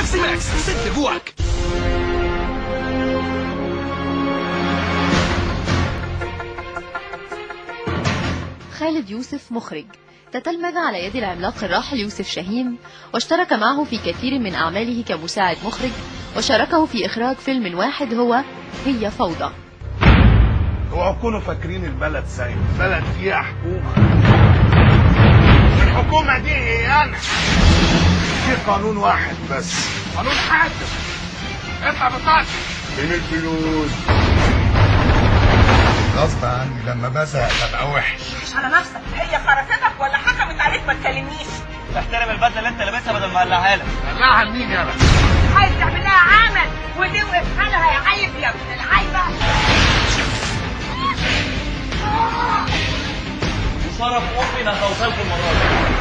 شيبسي ماكس سد جوعك. خالد يوسف مخرج. تتلمذ على يد العملاق الراحل يوسف شاهين واشترك معه في كثير من أعماله كمساعد مخرج وشاركه في إخراج فيلم واحد هو هي فوضى. اوعوا تكونوا فاكرين البلد سايب. البلد فيها حكومة. الحكومة دي هي أنا. في قانون واحد بس. قانون حاكم اطلع بطاقتي. فين الفلوس غصب عني لما بزهق ببقى وحش. مش على نفسك. هي خرفتك ولا حكمت عليك ما تكلمنيش. احترم البدلة اللي انت لابسها بدل ما اقلعها لك. قلعها لمين يا عايز تعمل لها عمل ودي وافحالها يا عيب يا ابن العيبة. وشرف أمي انك توصلكم المرة دي.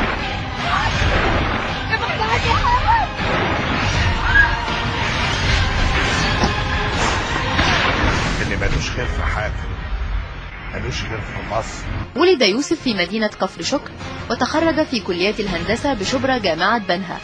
اللي ملوش خير في حاجة ملوش خير في مصر. ولد يوسف في مدينة كفر شكر وتخرج في كليات الهندسة بشبرا جامعة بنها.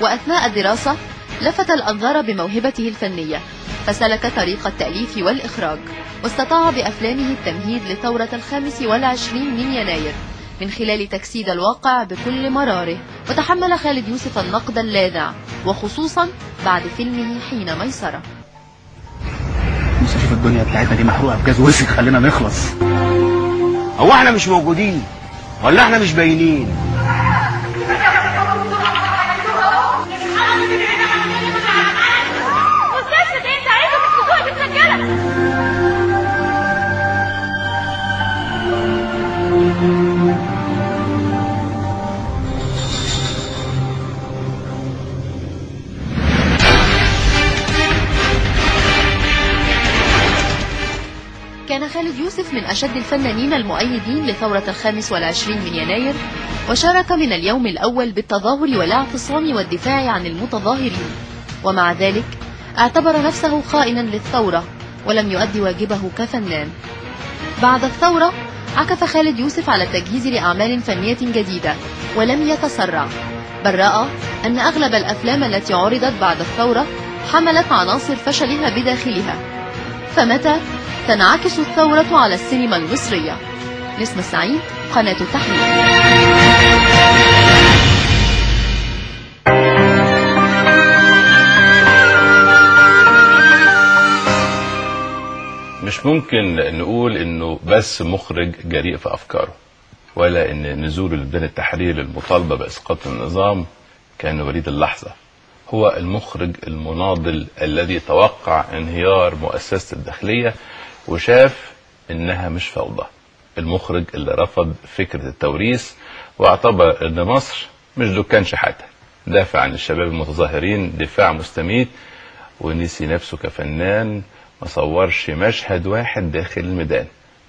وأثناء الدراسة لفت الأنظار بموهبته الفنية فسلك طريق التأليف والإخراج. واستطاع بأفلامه التمهيد لثورة الخامس والعشرين من يناير. من خلال تجسيد الواقع بكل مراره وتحمل خالد يوسف النقد اللاذع وخصوصا بعد فيلمه حين ميسرة. مش أشوف الدنيا بتاعتنا دي محروقة بجاز وسخ خلينا نخلص. هو إحنا مش موجودين ولا إحنا مش باينين؟ خالد يوسف من أشد الفنانين المؤيدين لثورة الخامس والعشرين من يناير وشارك من اليوم الأول بالتظاهر والاعتصام والدفاع عن المتظاهرين. ومع ذلك اعتبر نفسه خائنا للثورة ولم يؤدي واجبه كفنان. بعد الثورة عكف خالد يوسف على التجهيز لأعمال فنية جديدة ولم يتسرع. بل رأى أن أغلب الأفلام التي عرضت بعد الثورة حملت عناصر فشلها بداخلها. فمتى؟ تنعكس الثورة على السينما المصرية. نسمة سعيد قناة التحرير مش ممكن نقول إنه بس مخرج جريء في أفكاره ولا إن نزول لبنان التحرير للمطالبه بإسقاط النظام كان وليد اللحظة. هو المخرج المناضل الذي توقع انهيار مؤسسة الداخلية وشاف إنها مش فوضى. المخرج اللي رفض فكرة التوريث واعتبر إن مصر مش دكان شحاتة. دافع عن الشباب المتظاهرين دفاع مستميت ونسي نفسه كفنان ما صورش مشهد واحد داخل الميدان.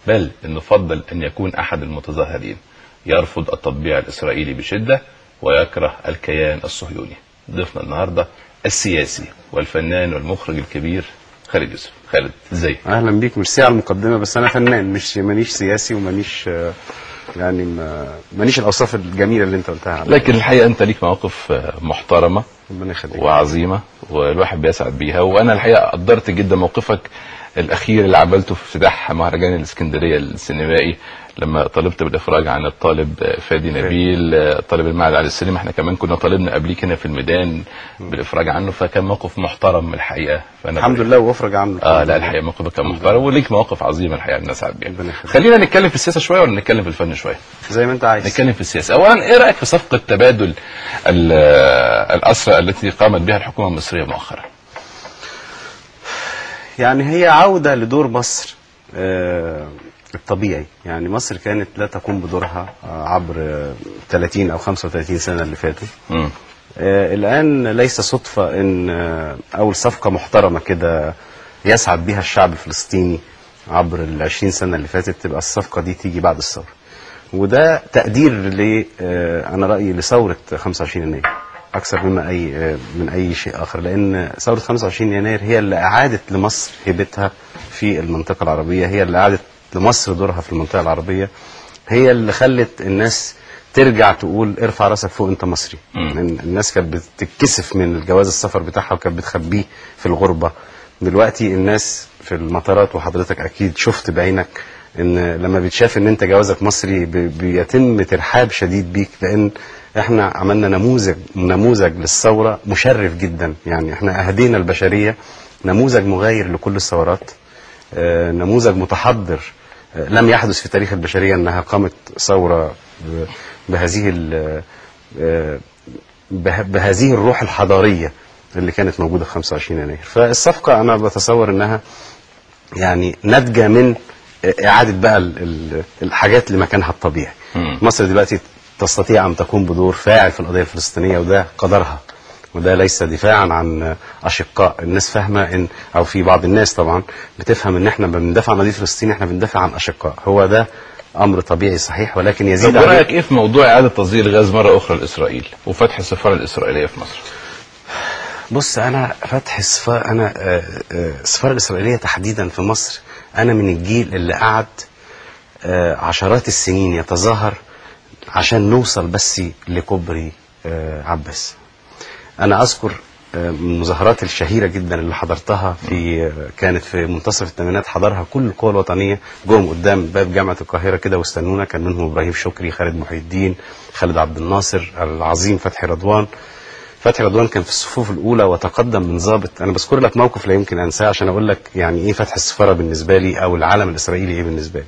بل انه فضل أن يكون أحد المتظاهرين. يرفض التطبيع الإسرائيلي بشدة ويكره الكيان الصهيوني. ضيفنا النهارده السياسي والفنان والمخرج الكبير خالد يوسف. خالد إزاي؟ أهلا بيك. ميرسي على المقدمة بس أنا فنان. مش مانيش سياسي ومانيش يعني ما- مانيش الأوصاف الجميلة اللي أنت قلتها. على لكن الحقيقة أنت ليك مواقف آه، محترمة ربنا يخليك. وعظيمة والواحد بيسعد بيها. وأنا الحقيقة قدرت جدا موقفك الأخير اللي عملته في افتتاح مهرجان الإسكندرية السينمائي. لما طلبت بالافراج عن الطالب فادي نبيل طالب المعهد على السينما إحنا كمان كنا طالبنا قبليك هنا في الميدان بالافراج عنه فكان موقف محترم الحقيقة. فأنا الحمد لله وافرج عنه. آه لا الحقيقة موقفك كان محترم وليك مواقف عظيمة الحقيقة بنسعد بيها. يخليك. خلينا نتكلم في السياسة شوية ولا نتكلم في الفن شوية؟ زي ما انت عايز. نتكلم في السياسة. اولا إيه رأيك في صفقة تبادل ال- الأسرى التي قامت بها الحكومة المصرية مؤخرا؟ يعني هي عودة لدور مصر آه، الطبيعي. يعني مصر كانت لا تقوم بدورها عبر آه، 30 أو 35 سنة اللي فاتوا. آه، الآن ليس صدفة أن آه، أول صفقة محترمة كده يسعد بها الشعب الفلسطيني عبر ال 20 سنة اللي فاتت تبقى الصفقة دي تيجي بعد الثورة. وده تقدير ل آه، أنا رأيي لثورة 25 يناير أكثر مما أي من أي شيء آخر. لأن ثورة 25 يناير هي اللي أعادت لمصر هيبتها في المنطقة العربية هي اللي أعادت لمصر دورها في المنطقة العربية هي اللي خلت الناس ترجع تقول ارفع راسك فوق انت مصري. مم. الناس كانت بتتكسف من الجواز السفر بتاعها وكانت بتخبيه في الغربة. دلوقتي الناس في المطارات وحضرتك أكيد شفت بعينك إن لما بيتشاف إن أنت جوازك مصري بي- بيتم ترحاب شديد بيك لأن إحنا عملنا نموذج نموذج للثورة مشرف جدا. يعني إحنا أهدينا البشرية نموذج مغاير لكل الثورات آه، نموذج متحضر لم يحدث في تاريخ البشرية أنها قامت ثورة ب- بهذه بهذه الروح الحضارية اللي كانت موجودة في 25 يناير. فالصفقة أنا بتصور أنها يعني ناتجة من إعادة بقى ال- ال- الحاجات لمكانها الطبيعي. مصر دلوقتي تستطيع أن تقوم بدور فاعل في القضية الفلسطينية وده قدرها. وده ليس دفاعا عن أشقاء الناس. فاهمة ان أو في بعض الناس طبعا بتفهم إن إحنا بندافع عن قضيه فلسطين إحنا بندافع عن أشقاء. هو ده أمر طبيعي صحيح ولكن طب يزيد رأيك إيه في موضوع إعادة تصدير الغاز مرة أخرى لإسرائيل وفتح السفارة الإسرائيلية في مصر؟ بص أنا فتح السفاره أنا آه، آه، السفارة الإسرائيلية تحديدا في مصر. أنا من الجيل اللي قعد آه، عشرات السنين يتظاهر عشان نوصل بس لكوبري عباس. أنا أذكر آه، المظاهرات الشهيرة جدا اللي حضرتها في آه، كانت في منتصف الثمانينات حضرها كل القوى الوطنية جم قدام باب جامعة القاهرة كده واستنونا. كان منهم إبراهيم شكري خالد محي الدين خالد عبد الناصر العظيم فتحي رضوان. فتحي رضوان كان في الصفوف الأولى وتقدم من ضابط. أنا بذكر لك موقف لا يمكن أنساه عشان أقول لك يعني إيه فتح السفارة بالنسبة لي أو العالم الإسرائيلي إيه بالنسبة لي.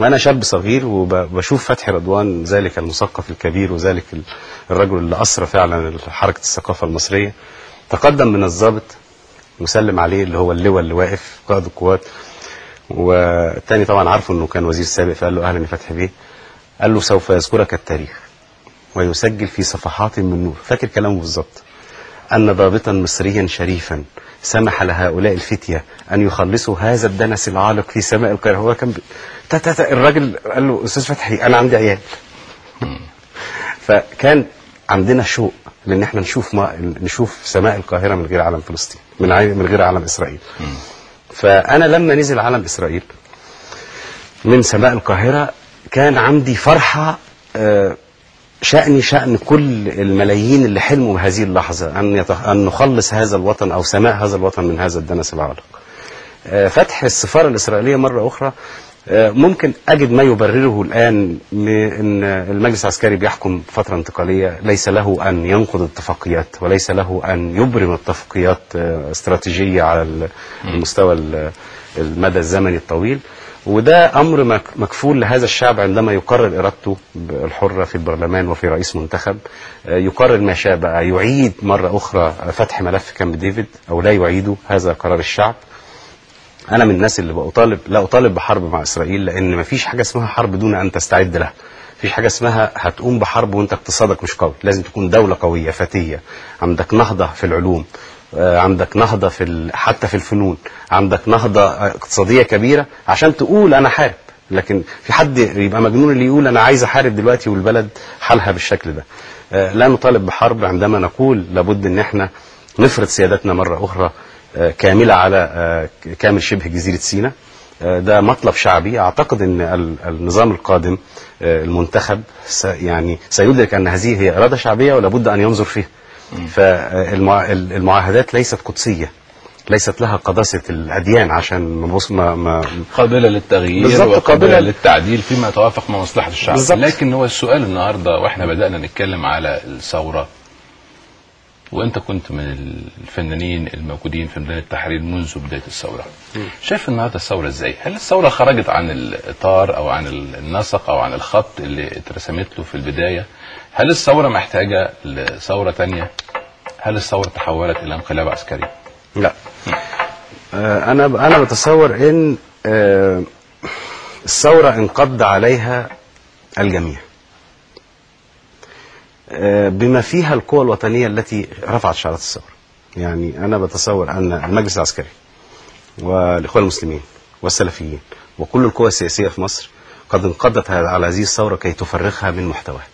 وأنا شاب صغير وبشوف فتحي رضوان ذلك المثقف الكبير وذلك ال- الرجل اللي اسرى فعلا حركة الثقافة المصرية. تقدم من الضابط وسلم عليه اللي هو اللواء اللي واقف قائد القوات. والتاني طبعا عارفه إنه كان وزير سابق فقال له أهلا يا فتحي بيه. قال له سوف يذكرك التاريخ ويسجل في صفحات من نور فاكر كلامه بالظبط أن ضابطا مصريا شريفا. سمح لهؤلاء الفتية أن يخلصوا هذا الدنس العالق في سماء القاهرة. هو كان ب... تا تا تا الراجل قال له أستاذ فتحي أنا عندي عيال. فكان عندنا شوق لأن إحنا نشوف ما نشوف سماء القاهرة من غير علم فلسطين من عي- من غير علم إسرائيل. فأنا لما نزل علم إسرائيل من سماء القاهرة كان عندي فرحة آه، شأني شأن كل الملايين اللي حلموا بهذه اللحظة أن, يتخ... أن نخلص هذا الوطن أو سماء هذا الوطن من هذا الدنس العالق. آه، فتح السفارة الإسرائيلية مرة أخرى آه، ممكن أجد ما يبرره الآن من أن المجلس العسكري بيحكم فترة انتقالية. ليس له أن ينقض اتفاقيات وليس له أن يبرم اتفاقيات آه، استراتيجية على ال- المستوى ال- المدى الزمني الطويل. وده أمر مك- مكفول لهذا الشعب عندما يقرر إرادته الحره في البرلمان وفي رئيس منتخب. آه، يقرر ما شاء بقى يعيد مرة أخرى فتح ملف كامب ديفيد أو لا يعيده هذا قرار الشعب. أنا من الناس اللي بطالب لا أطالب بحرب مع إسرائيل لأن مفيش حاجة اسمها حرب دون أن تستعد لها. مفيش حاجة اسمها هتقوم بحرب وأنت اقتصادك مش قوي. لازم تكون دولة قوية فتية عندك نهضة في العلوم. عندك نهضة في. حتى في الفنون. عندك نهضة آه، اقتصادية كبيرة عشان تقول أنا حارب. لكن في حد يبقى مجنون اللي يقول أنا عايز أحارب دلوقتي والبلد حالها بالشكل ده. آه، لا نطالب بحرب عندما نقول لابد إن إحنا نفرض سيادتنا مرة أخرى آه، كاملة على آه، كامل شبه جزيرة سيناء آه، ده مطلب شعبي. أعتقد إن ال- النظام القادم آه، المنتخب يعني سيدرك أن هذه هي إرادة شعبية ولا بد أن ينظر فيها. فالمعاهدات ليست قدسية ليست لها قداسة الأديان عشان ما بص- ما, ما قابلة للتغيير وقابلة قابلة- للتعديل فيما يتوافق مع مصلحة الشعب. لكن هو السؤال النهاردة وإحنا بدأنا نتكلم على الثورة وانت كنت من الفنانين الموجودين في ميدان التحرير منذ بداية الثورة. شايف النهاردة الثورة إزاي؟ هل الثورة خرجت عن الإطار أو عن النسق أو عن الخط اللي اترسمت له في البداية؟ هل الثورة محتاجة لثورة تانية؟ هل الثورة تحولت إلى انقلاب عسكري؟ لا. آه، أنا أنا بتصور إن آه، الثورة انقض عليها الجميع. بما فيها القوى الوطنية التي رفعت شعارات الثورة. يعني أنا بتصور أن المجلس العسكري والإخوان المسلمين والسلفيين وكل القوى السياسية في مصر قد انقضت على هذه الثورة كي تفرغها من محتواها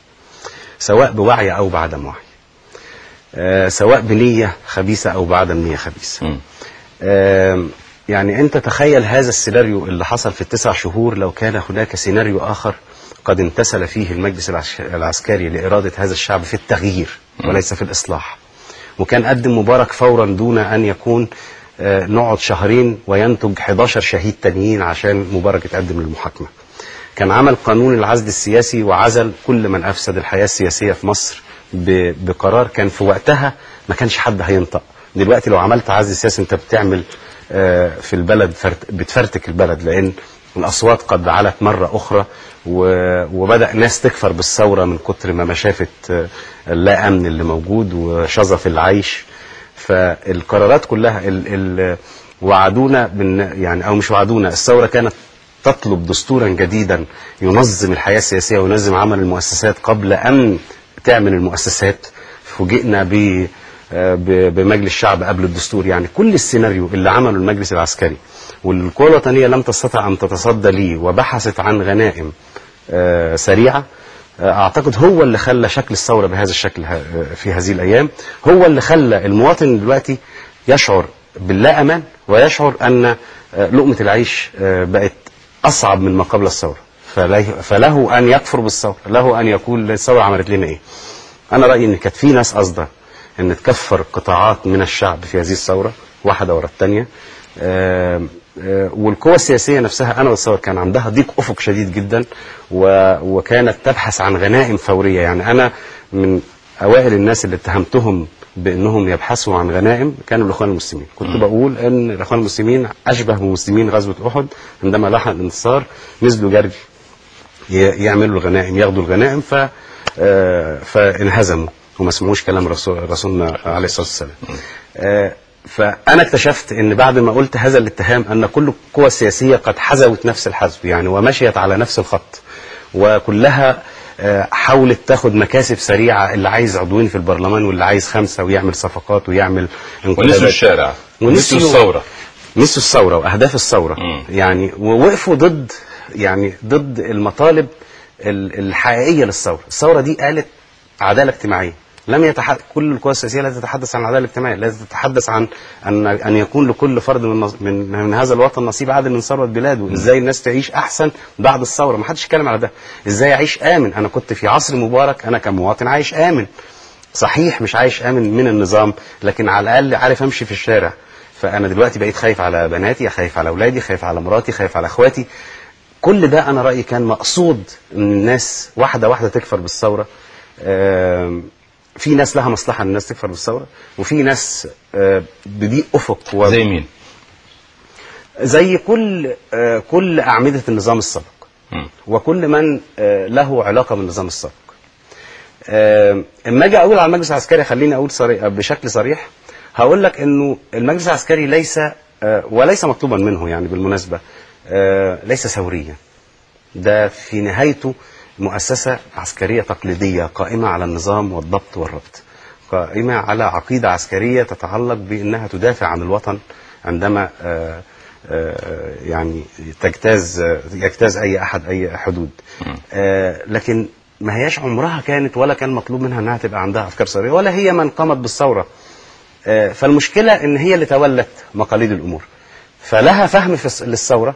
سواء بوعي أو بعدم وعي. آه، سواء بنية خبيثة أو بعدم نيه خبيثة. مم. آم، يعني أنت تخيل هذا السيناريو اللي حصل في التسع شهور لو كان هناك سيناريو آخر قد امتثل فيه المجلس العسكري لإرادة هذا الشعب في التغيير وليس في الإصلاح. وكان قدم مبارك فورا دون أن يكون آه، نقعد شهرين وينتج 11 شهيد تانيين عشان مبارك يتقدم للمحاكمة. كان عمل قانون العزل السياسي وعزل كل من أفسد الحياة السياسية في مصر بقرار كان في وقتها ما كانش حد هينطق. دلوقتي لو عملت عزل سياسي أنت بتعمل آه، في البلد فرت- بتفرتك البلد لأن الأصوات قد علت مرة أخرى وبدأ ناس تكفر بالثورة من كتر ما ما شافت آه، اللا أمن اللي موجود وشظف العيش. فالقرارات كلها ال ال وعدونا يعني أو مش وعدونا الثورة كانت تطلب دستورا جديدا ينظم الحياة السياسية وينظم عمل المؤسسات قبل أن تعمل المؤسسات. فوجئنا ب- بمجلس الشعب قبل الدستور. يعني كل السيناريو اللي عمله المجلس العسكري والقوى الوطنيه لم تستطع أن تتصدى ليه وبحثت عن غنائم آه، سريعة أعتقد هو اللي خلى شكل الثورة بهذا الشكل في هذه الأيام. هو اللي خلى المواطن دلوقتي يشعر باللا أمان ويشعر أن آه، لقمة العيش آه، بقت أصعب من ما قبل الثورة. فله, فله أن يكفر بالثورة له أن يقول الثورة عملت لنا إيه. أنا رأيي إن كانت في ناس قصده إن تكفر قطاعات من الشعب في هذه الثورة واحدة ورا الثانية. والقوى السياسية نفسها أنا بتصور كان عندها ضيق أفق شديد جدا و- وكانت تبحث عن غنائم فورية. يعني أنا من أوائل الناس اللي اتهمتهم بأنهم يبحثوا عن غنائم كانوا الإخوان المسلمين. كنت بقول إن الإخوان المسلمين أشبه بمسلمين غزوة أحد عندما لاحق الانتصار نزلوا جري يعملوا الغنائم ياخدوا الغنائم ف آه، فانهزموا. وما سمعوش كلام رسول رسولنا عليه الصلاة والسلام. آه، فأنا اكتشفت إن بعد ما قلت هذا الاتهام أن كل القوى السياسية قد حذوت نفس الحذو يعني ومشيت على نفس الخط وكلها آه، حاولت تاخد مكاسب سريعة اللي عايز عضوين في البرلمان واللي عايز خمسة ويعمل صفقات ويعمل ونسوا. الشارع ونسوا الثورة نسوا الثورة وأهداف الثورة مم. يعني ووقفوا ضد يعني ضد المطالب ال- الحقيقية للثورة الثورة دي قالت عدالة اجتماعية لم يتحدث كل القوى السياسية لا تتحدث عن العدالة الاجتماعية لا تتحدث عن أن أن يكون لكل فرد من نص- من, من هذا الوطن نصيب عادل من ثروة بلاده. إزاي الناس تعيش أحسن بعد الثورة؟ ما حدش يتكلم على ده. إزاي أعيش آمن؟ أنا كنت في عصر مبارك أنا كمواطن عايش آمن. صحيح مش عايش آمن من النظام لكن على الأقل عارف أمشي في الشارع. فأنا دلوقتي بقيت خايف على بناتي خايف على أولادي خايف على مراتي خايف على إخواتي. كل ده أنا رأيي كان مقصود إن الناس واحدة واحدة تكفر بالثورة. في ناس لها مصلحة ان الناس تكفر بالثورة وفي ناس آه، بضيق أفق و- زي مين؟ زي كل آه، كل أعمدة النظام السابق. وكل من آه، له علاقة بالنظام السابق. اما أجي أقول على المجلس العسكري خليني أقول صريح بشكل صريح هقول لك إنه المجلس العسكري ليس وليس مطلوبا منه يعني بالمناسبة ليس ثوريا. ده في نهايته مؤسسة عسكرية تقليدية قائمة على النظام والضبط والربط. قائمة على عقيدة عسكرية تتعلق بأنها تدافع عن الوطن عندما آه، آه، يعني تجتاز يجتاز أي أحد أي حدود. آه، لكن ما هياش عمرها كانت ولا كان مطلوب منها إنها تبقى عندها افكار ثوريه ولا هي من قامت بالثورة. آه، فالمشكلة إن هي اللي تولت مقاليد الأمور. فلها فهم للثورة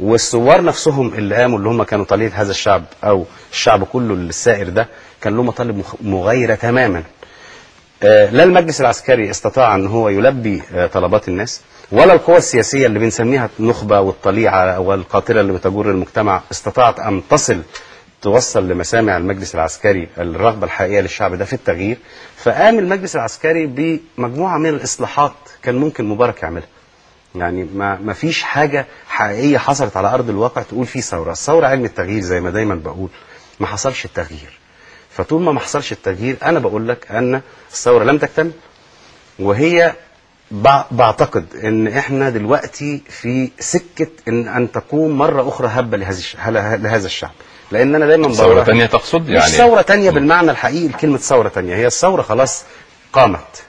والثوار نفسهم اللي قاموا اللي هم كانوا طليعه هذا الشعب أو الشعب كله السائر ده كان له مطالب مغايرة تماما. آه، لا المجلس العسكري استطاع أن هو يلبي آه، طلبات الناس ولا القوى السياسية اللي بنسميها النخبة والطليعة والقاطره اللي بتجر المجتمع استطاعت أن تصل توصل لمسامع المجلس العسكري الرغبة الحقيقية للشعب ده في التغيير. فقام المجلس العسكري بمجموعة من الإصلاحات كان ممكن مبارك يعملها. يعني ما ما فيش حاجة حقيقية حصلت على أرض الواقع تقول في ثورة. الثورة علم التغيير زي ما دايما بقول ما حصلش التغيير. فطول ما ما حصلش التغيير أنا بقول لك أن الثورة لم تكتمل. وهي بع- بعتقد إن إحنا دلوقتي في سكة إن أن تقوم مرة أخرى هبة لهذه الش- لهذا الشعب. لأن أنا دايما بقول- تانية تقصد؟ مش يعني ثورة تانية بالمعنى الحقيقي لكلمه ثورة تانية. هي الثورة خلاص قامت.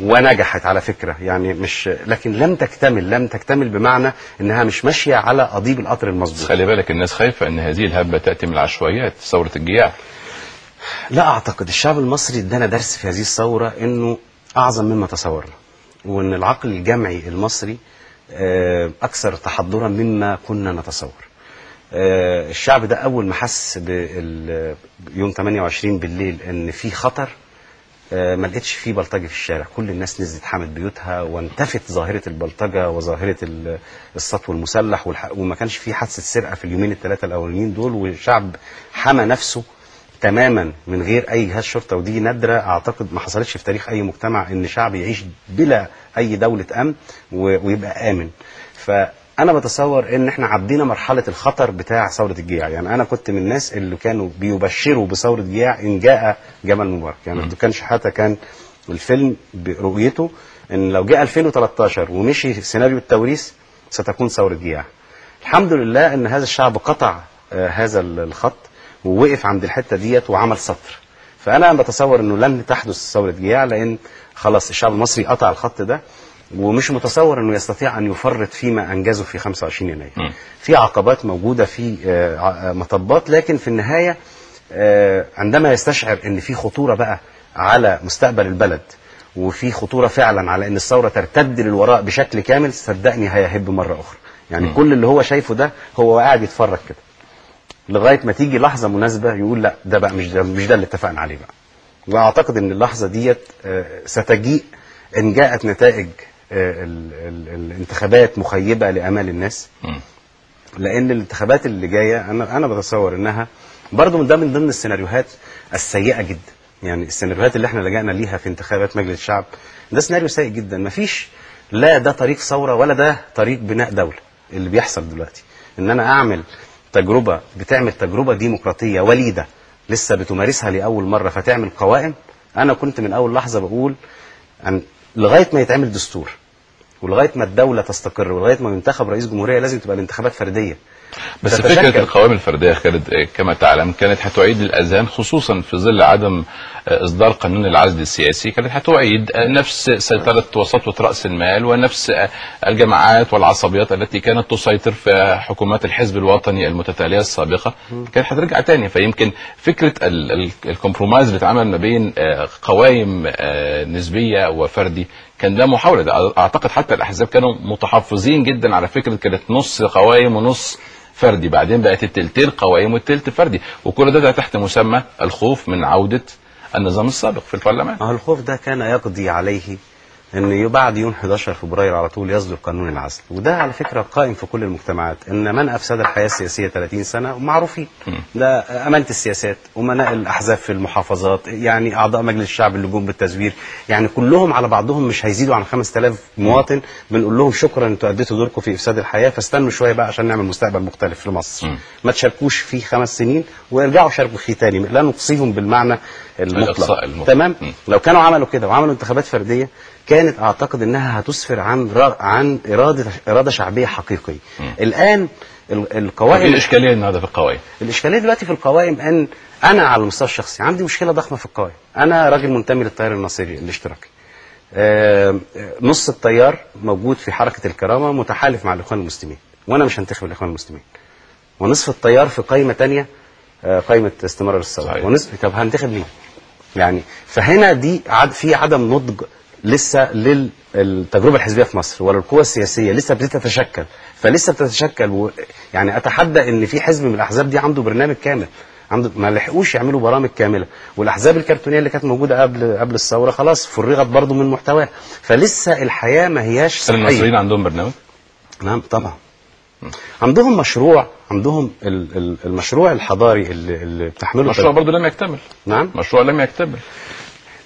ونجحت على فكرة. يعني مش لكن لم تكتمل لم تكتمل بمعنى إنها مش ماشية على قضيب القطر المظبوط. خلي بالك الناس خايفة إن هذه الهبة تأتي من العشوائيات ثورة الجياع. لا أعتقد. الشعب المصري ادانا درس في هذه الثورة إنه أعظم مما تصورنا وإن العقل الجمعي المصري آه، أكثر تحضرا مما كنا نتصور. آه، الشعب ده أول ما حس يوم 28 بالليل إن في خطر ما لقيتش فيه بلطجي في الشارع. كل الناس نزلت حمت بيوتها وانتفت ظاهرة البلطجة وظاهرة ال- السطو المسلح وما كانش فيه حادثة سرقة في اليومين الثلاثة الأولانيين دول والشعب حمى نفسه تماما من غير أي جهاز شرطة ودي نادرة. أعتقد ما حصلتش في تاريخ أي مجتمع إن شعب يعيش بلا أي دولة أمن و- ويبقى آمن. فأنا بتصور إن إحنا عدينا مرحلة الخطر بتاع ثورة الجياع. يعني أنا كنت من الناس اللي كانوا بيبشروا بثورة جياع إن جاء جمال مبارك. يعني الدكان شحاتة كان الفيلم برؤيته إن لو جاء 2013 ومشي سيناريو التوريث ستكون ثورة جياع. الحمد لله إن هذا الشعب قطع آه، هذا ال- الخط ووقف عند الحتة ديت وعمل سطر. فأنا بتصور إنه لن تحدث ثورة جياع لأن خلاص الشعب المصري قطع الخط ده. ومش متصور إنه يستطيع أن يفرط فيما أنجزه في 25 يناير. في عقبات موجودة في آه، آه، مطبات لكن في النهاية آه، عندما يستشعر إن في خطورة بقى على مستقبل البلد وفي خطورة فعلا على إن الثورة ترتد للوراء بشكل كامل صدقني هيهب مرة أخرى يعني مم. كل اللي هو شايفه ده هو قاعد يتفرج كده لغاية ما تيجي لحظة مناسبة يقول لا ده بقى مش ده مش ده اللي اتفقنا عليه بقى وأعتقد إن اللحظة ديت ستجيء إن جاءت نتائج الانتخابات مخيبة لأمال الناس. لأن الانتخابات اللي جاية أنا أنا بتصور إنها برضو من ده من ضمن السيناريوهات السيئة جدا. يعني السيناريوهات اللي إحنا لجأنا ليها في انتخابات مجلس الشعب ده سيناريو سيء جدا. مفيش لا ده طريق ثورة ولا ده طريق بناء دولة. اللي بيحصل دلوقتي إن أنا أعمل تجربة بتعمل تجربة ديمقراطية وليدة لسه بتمارسها لأول مرة فتعمل قوائم أنا كنت من أول لحظة بقول أن لغاية ما يتعمل دستور ولغاية ما الدولة تستقر ولغاية ما ينتخب رئيس جمهورية لازم تبقى الانتخابات فردية. بس. فكرة القوائم الفردية كانت آه، كما تعلم كانت هتعيد الأذان خصوصا في ظل عدم آه، إصدار قانون العزل السياسي كانت هتعيد آه، نفس سيطرة وسطوة رأس المال ونفس آه، الجماعات والعصبيات التي كانت تسيطر في حكومات الحزب الوطني المتتالية السابقة. كانت هترجع تاني. فيمكن فكرة ال- ال- الكومبرومايز بتعمل ما بين قوائم نسبية وفردي كان ده محاوله ده. أعتقد حتى الأحزاب كانوا متحفظين جدا على فكرة كانت نص قوائم ونص فردي. بعدين بقت التلتين قوائم والتلت فردي. وكل ده, ده تحت مسمى الخوف من عودة النظام السابق في البرلمان. ما هو الخوف ده كان يقضي عليه إن بعد يوم 11 فبراير على طول يصدر قانون العزل. وده على فكرة قائم في كل المجتمعات إن من أفسد الحياة السياسية 30 سنة معروفين. ده أمانة السياسات امناء الأحزاب في المحافظات يعني أعضاء مجلس الشعب اللي جم بالتزوير يعني كلهم على بعضهم مش هيزيدوا عن 5000 مواطن. بنقول لهم شكرا أنتوا أديتوا دوركم في إفساد الحياة فاستنوا شوية بقى عشان نعمل مستقبل مختلف لمصر مم. ما تشاركوش فيه خمس سنين وارجعوا شاركوا فيه تاني. لا نقصيهم بالمعنى المطلق. تمام. لو كانوا عملوا كده وعملوا انتخابات فردية كانت أعتقد إنها هتسفر عن را عن إرادة إرادة شعبية حقيقية. الآن ال- إيه القوائم الإشكالية النهارده في القوائم؟ الإشكالية دلوقتي في القوائم إن أنا على المستوى الشخصي عندي مشكلة ضخمة في القوائم. أنا راجل منتمي للتيار الناصري الاشتراكي. آه، نص التيار موجود في حركة الكرامة متحالف مع الإخوان المسلمين وأنا مش هنتخب الإخوان المسلمين. ونصف التيار في قائمة تانية آه، قائمة استمرار الثورة صحيح. ونصف. طب هنتخب مين؟ يعني فهنا دي عد في عدم نضج لسه للتجربه الحزبية في مصر ولا القوى السياسية لسه بتتشكل. فلسه بتتشكل و يعني أتحدى إن في حزب من الأحزاب دي عنده برنامج كامل. عنده ما لحقوش يعملوا برامج كاملة. والأحزاب الكرتونية اللي كانت موجودة قبل قبل الثورة خلاص فرغت برضو من محتواها. فلسه الحياة ما هياش صحية. المصريين عندهم برنامج؟ نعم طبعا. عندهم مشروع عندهم ال- ال- المشروع الحضاري اللي, اللي بتحمله مشروع برضه لم يكتمل. نعم. مشروع لم يكتمل.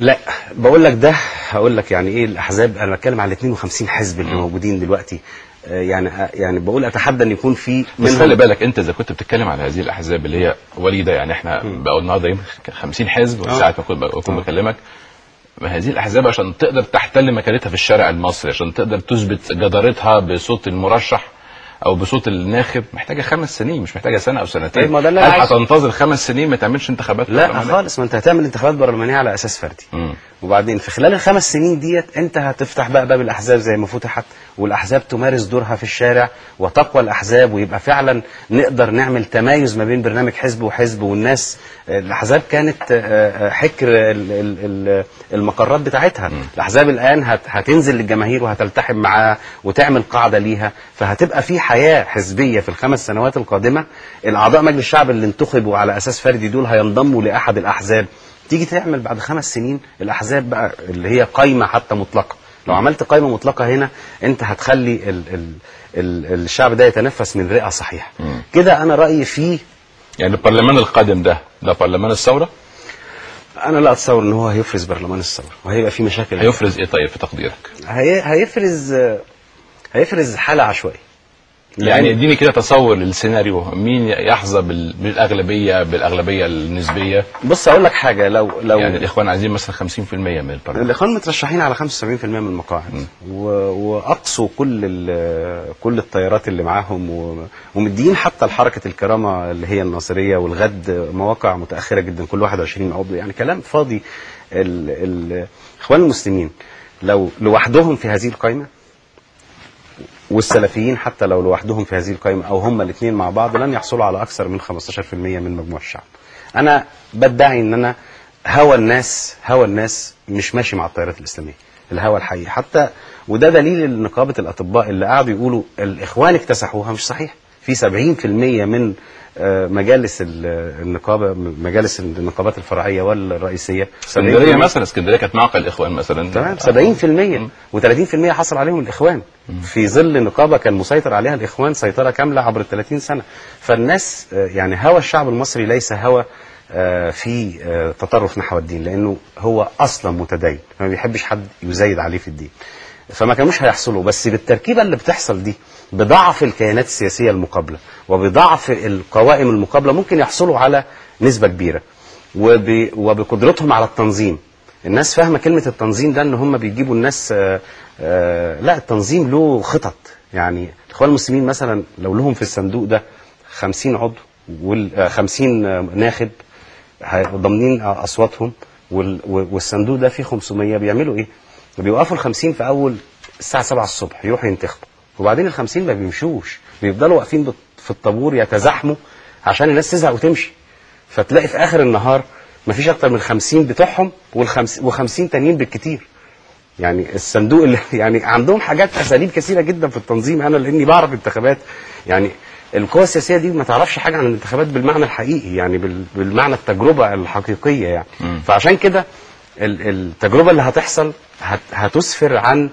لا بقول لك ده هقول لك يعني إيه الأحزاب. أنا بتكلم على 52 حزب اللي موجودين دلوقتي. آه، يعني آه، يعني بقول أتحدى إن يكون في بس خلي بالك أنت إذا كنت بتتكلم على هذه الأحزاب اللي هي وليدة يعني إحنا بقى النهارده يوم 50 حزب آه. وساعه ما اكون بكلمك. ما هذه الأحزاب عشان تقدر تحتل مكانتها في الشارع المصري عشان تقدر تثبت جدارتها بصوت المرشح أو بصوت الناخب محتاجة خمس سنين مش محتاجة سنة أو سنتين طيب ما ده اللي هل. هتنتظر خمس سنين ما تعملش انتخابات لا؟ خالص ما انت هتعمل انتخابات برلمانية على أساس فردي مم. وبعدين في خلال الخمس سنين ديت انت هتفتح بقى باب الأحزاب زي ما فتحت والأحزاب تمارس دورها في الشارع وتقوى الأحزاب ويبقى فعلا نقدر نعمل تمايز ما بين برنامج حزب وحزب والناس الأحزاب كانت آه، آه، حكر ال- ال- ال- المقرات بتاعتها الأحزاب الآن هت- هتنزل للجماهير وهتلتحم معاها وتعمل قاعدة ليها فهتبقى في حياة حزبية في الخمس سنوات القادمة الأعضاء مجلس الشعب اللي انتخبوا على أساس فردي دول هينضموا لأحد الأحزاب. تيجي تعمل بعد خمس سنين الأحزاب بقى اللي هي قايمة حتى مطلقة. لو عملت قايمة مطلقة هنا أنت هتخلي ال ال ال الشعب ده يتنفس من رئة صحيحة. كده أنا رأيي فيه يعني البرلمان القادم ده ده برلمان الثورة؟ أنا لا أتصور إن هو هيفرز برلمان الثورة وهيبقى فيه مشاكل. هيفرز إيه طيب في تقديرك؟ هي هيفرز هيفرز حالة عشوائية. يعني اديني كده تصور للسيناريو مين يحظى بال- بالاغلبيه بالأغلبية النسبية بص أقول لك حاجة لو لو يعني الإخوان عايزين مثلا 50% من البرلمان الإخوان مترشحين على 75% من المقاعد. وأقصوا كل. كل التيارات اللي معاهم. ومدين حتى لحركة الكرامة اللي هي الناصرية والغد مواقع متأخرة جدا كل 21 عضو يعني كلام فاضي ال... ال... الاخوان المسلمين لو لوحدهم في هذه القائمة والسلفيين حتى لو لوحدهم في هذه القائمة أو هم الاثنين مع بعض لن يحصلوا على أكثر من 15% من مجموع الشعب. أنا بدعي إن أنا هوى الناس هوى الناس مش ماشي مع التيارات الإسلامية الهوى الحقيقي حتى وده دليل نقابه الأطباء اللي قعدوا يقولوا الإخوان اكتسحوها مش صحيح في 70% من آه، مجالس ال- النقابة مجالس النقابات الفرعية والرئيسية. اسكندرية مثلا اسكندرية كانت معقل الإخوان مثلا. تمام 70% و30% حصل عليهم الإخوان. في ظل نقابة كان مسيطر عليها الإخوان سيطرة كاملة عبر ال 30 سنة. فالناس آه، يعني هوى الشعب المصري ليس هوى آه، في تطرف نحو الدين لأنه هو أصلا متدين. ما بيحبش حد يزايد عليه في الدين. فما كانوش هيحصلوا. بس بالتركيبة اللي بتحصل دي بضعف الكيانات السياسية المقابلة وبضعف القوائم المقابلة ممكن يحصلوا على نسبة كبيرة. وب... وبقدرتهم على التنظيم. الناس فاهمة كلمة التنظيم ده إن هم بيجيبوا الناس آه آه لا التنظيم له خطط. يعني الاخوان المسلمين مثلا لو لهم في الصندوق ده 50 عضو وال آه، 50 آه، ناخب ضامنين أصواتهم وال- والصندوق ده فيه 500 بيعملوا إيه؟ بيوقفوا ال 50 في أول الساعة 7 الصبح يروحوا ينتخبوا. وبعدين ال 50 ما بيمشوش. بيفضلوا واقفين في الطابور يتزاحموا عشان الناس تزهق وتمشي. فتلاقي في آخر النهار ما فيش أكتر من 50 بتوعهم والخمس و50 تانيين بالكتير. يعني الصندوق اللي يعني عندهم حاجات أساليب كثيرة جدا في التنظيم أنا لأني بعرف انتخابات. يعني القوى السياسية دي ما تعرفش حاجة عن الانتخابات بالمعنى الحقيقي يعني بال- بالمعنى التجربة الحقيقية يعني. فعشان كده التجربة اللي هتحصل هت- هتسفر عن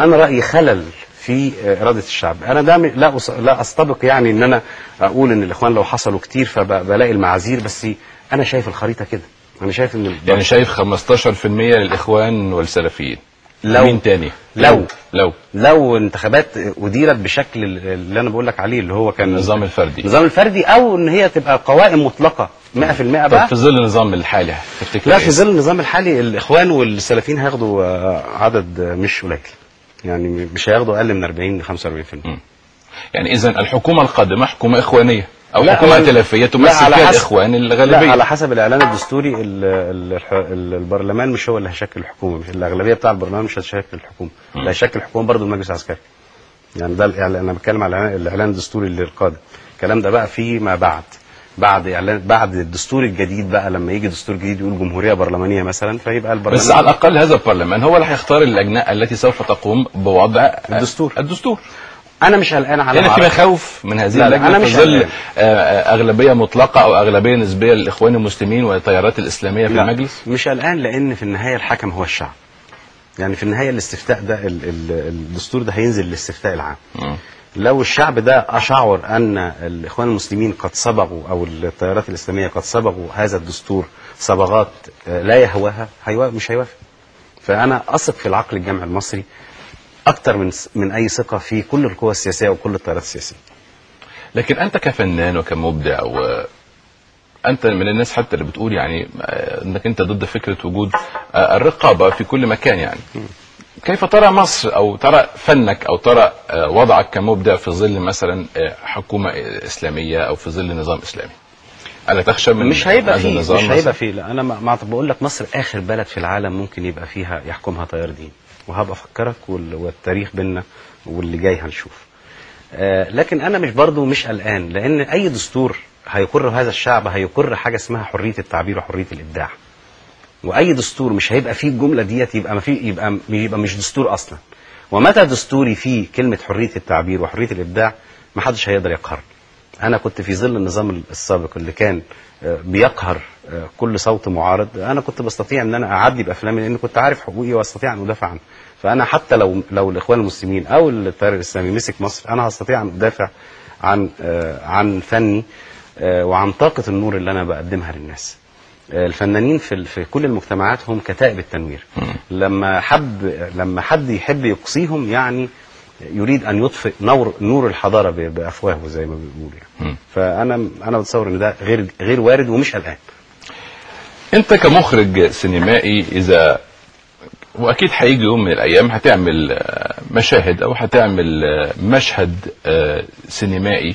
أنا رايي خلل في آه، إرادة الشعب. أنا ده لا لا أستبق يعني إن أنا أقول إن الإخوان لو حصلوا كتير فبلاقي المعاذير بس أنا شايف الخريطة كده. أنا شايف إن يعني شايف 15% للإخوان والسلفيين. لو- مين تاني؟ لو- لو. لو انتخابات اديرت بشكل اللي أنا بقول لك عليه اللي هو كان النظام الفردي. النظام الفردي أو إن هي تبقى قوائم مطلقة 100% طب بقى. في ظل النظام الحالي تفتكر لا إيه؟ في ظل النظام الحالي الإخوان والسلفيين هياخدوا آه، عدد مش قليل. يعني مش هياخدوا أقل من 40 ل 45% يعني اذا الحكومة القادمة حكومة إخوانية أو لا، ائتلافيه لا، تمثل على فيها حسب- الإخوان لا الغالبيه على حسب الإعلان الدستوري ال- ال- الح- ال- البرلمان مش هو اللي هيشكل الحكومة. مش الأغلبية بتاع البرلمان مش هتشكل الحكومة. اللي هيشكل الحكومة برضه المجلس العسكري. يعني ده الإعلان أنا بتكلم على الإعلان- الإعلان الدستوري اللي القادم الكلام ده بقى فيما بعد. بعد اعلان بعد الدستور الجديد بقى لما يجي دستور جديد يقول جمهورية برلمانية مثلا فيبقى البرلمان بس على الأقل هذا البرلمان هو اللي هيختار اللجنة التي سوف تقوم بوضع الدستور. الدستور. أنا مش قلقان على يعني في. مخاوف من هذه لا، اللجنه أنا في مش ظل. آه، أغلبية مطلقة أو أغلبية نسبية للإخوان المسلمين والتيارات الإسلامية في لا، المجلس مش قلقان لأن في النهاية الحكم هو الشعب يعني في النهاية الاستفتاء ده ال- ال- الدستور ده هينزل للاستفتاء العام مم. لو الشعب ده أشعر أن الإخوان المسلمين قد صبغوا أو التيارات الإسلامية قد صبغوا هذا الدستور صبغات آه، لا يهواها مش هيوافق فأنا أثق في العقل الجامعي المصري أكتر من من أي ثقة في كل القوى السياسية وكل التيارات السياسية. لكن أنت كفنان وكمبدع و أنت من الناس حتى اللي بتقول يعني آه، إنك أنت ضد فكرة وجود آه، الرقابة في كل مكان يعني. كيف ترى مصر أو ترى فنك أو ترى آه، وضعك كمبدع في ظل مثلا حكومة إسلامية أو في ظل نظام إسلامي؟ ألا تخشى من مش هيبقى فيه مش؟ هيبقى فيه. لا أنا ما ما بقول لك مصر آخر بلد في العالم ممكن يبقى فيها يحكمها تيار دين وهبقى أفكرك وال- والتاريخ بينا واللي جاي هنشوف. آه لكن أنا مش برضو مش قلقان لأن أي دستور هيقر هذا الشعب هيقر حاجة اسمها حرية التعبير وحرية الإبداع. وأي دستور مش هيبقى فيه الجملة ديت يبقى ما فيه يبقى يبقى مش دستور أصلا. ومتى دستوري فيه كلمة حرية التعبير وحرية الإبداع؟ ما حدش هيقدر يقهرني أنا كنت في ظل النظام السابق اللي كان آه، بيقهر آه، كل صوت معارض. أنا كنت بستطيع إن أنا أعدي بأفلامي لأن كنت عارف حقوقي وأستطيع أن أدافع عنها. فأنا حتى لو لو الإخوان المسلمين أو التيار الإسلامي مسك مصر أنا هستطيع أن أدافع عن آه، عن فني وعن طاقة النور اللي أنا بقدمها للناس. الفنانين في في كل المجتمعات هم كتائب التنوير. لما حب لما حد يحب يقصيهم يعني يريد أن يطفئ نور نور الحضارة بافواهه زي ما بيقولوا يعني. فانا أنا بتصور إن ده غير غير وارد ومش قلقان أنت كمخرج سينمائي اذا وأكيد هيجي يوم من الأيام هتعمل آه، مشاهد أو هتعمل آه، مشهد آه، سينمائي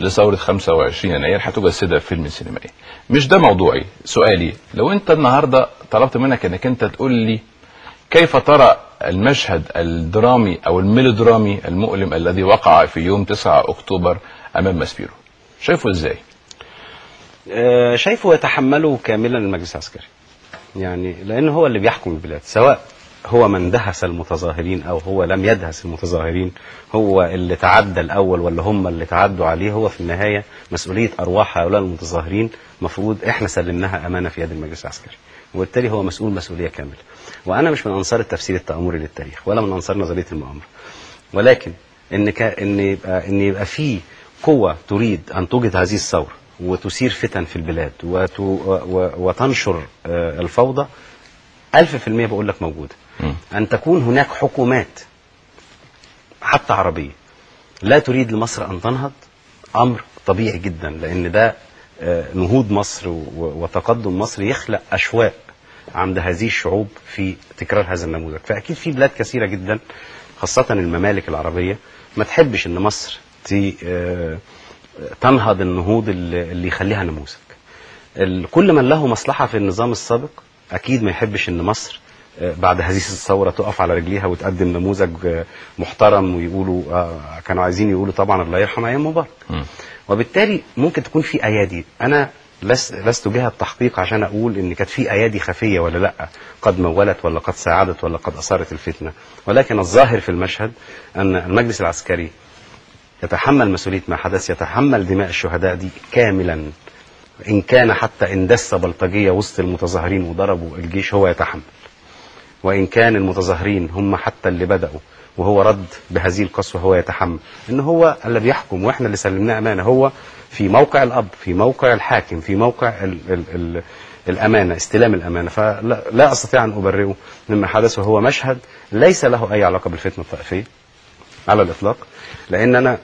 لثورة 25 يناير هتجسدها في فيلم سينمائي. مش ده موضوعي. سؤالي لو أنت النهاردة طلبت منك إنك أنت تقول لي كيف ترى المشهد الدرامي أو الميلودرامي المؤلم الذي وقع في يوم 9 أكتوبر أمام ماسبيرو؟ شايفه إزاي؟ آه، شايفه يتحمله كاملا المجلس العسكري. يعني لأن هو اللي بيحكم البلاد سواء هو من دهس المتظاهرين أو هو لم يدهس المتظاهرين هو اللي تعدى الأول ولا هم اللي تعدوا عليه هو في النهاية مسؤولية أرواح هؤلاء المتظاهرين. مفروض إحنا سلمناها أمانة في يد المجلس العسكري وبالتالي هو مسؤول مسؤولية كاملة. وأنا مش من أنصار التفسير التأمري للتاريخ ولا من أنصار نظرية المؤامرة ولكن إن كا إن يبقى إن يبقى في قوة تريد أن توجد هذه الثورة وتثير فتن في البلاد وت... و... و... وتنشر آه، الفوضى ألف في المية بقول لك موجودة مم. أن تكون هناك حكومات حتى عربية لا تريد لمصر أن تنهض أمر طبيعي جدا لأن ده آه، نهوض مصر وتقدم مصر يخلق أشواق عند هذه الشعوب في تكرار هذا النموذج. فأكيد في بلاد كثيرة جدا خاصة الممالك العربية ما تحبش أن مصر آه، تنهض النهوض اللي يخليها نموذج. كل من له مصلحة في النظام السابق أكيد ما يحبش أن مصر آه، بعد هذه الثورة تقف على رجليها وتقدم نموذج آه، محترم ويقولوا كانوا عايزين يقولوا طبعا الله يرحم أيام مبارك. وبالتالي ممكن تكون في أيادي. أنا لست لست جهة التحقيق عشان أقول إن كانت في أيادي خفية ولا لأ قد مولت ولا قد ساعدت ولا قد أثارت الفتنة. ولكن الظاهر في المشهد أن المجلس العسكري يتحمل مسؤولية ما حدث يتحمل دماء الشهداء دي كاملا. إن كان حتى إن دس بلطجية وسط المتظاهرين وضربوا الجيش هو يتحمل. وإن كان المتظاهرين هم حتى اللي بدأوا. وهو رد بهذه القسوة هو يتحمل. إن هو اللي بيحكم وإحنا اللي سلمناه أمانة هو في موقع الأب في موقع الحاكم في موقع ال ال ال الأمانة استلام الأمانة. فلا لا أستطيع أن أبرئه مما حدث وهو مشهد ليس له أي علاقة بالفتنة الطائفية على الإطلاق. لأن أنا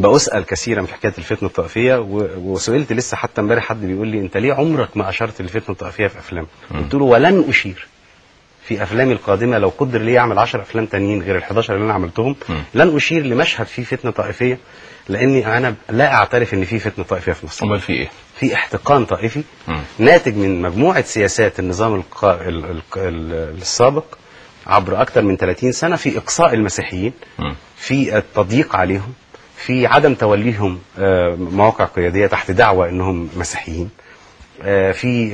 بسأل كثيرا في حكاية الفتنة الطائفية و- وسئلت لسه حتى امبارح حد بيقول لي أنت ليه عمرك ما أشرت للفتنه الطائفيه في أفلام؟ قلت له ولن أشير. في أفلامي القادمة لو قدر لي أعمل 10 أفلام تانيين غير ال 11 اللي أنا عملتهم مم. لن أشير لمشهد فيه فتنة طائفية لأني أنا لا أعترف إن في فتنة طائفية في مصر أمال في إيه في احتقان طائفي مم. ناتج من مجموعة سياسات النظام الق... ال... ال... ال... السابق عبر أكثر من 30 سنة في إقصاء المسيحيين مم. في التضييق عليهم في عدم توليهم آه، مواقع قيادية تحت دعوى إنهم مسيحيين آه، في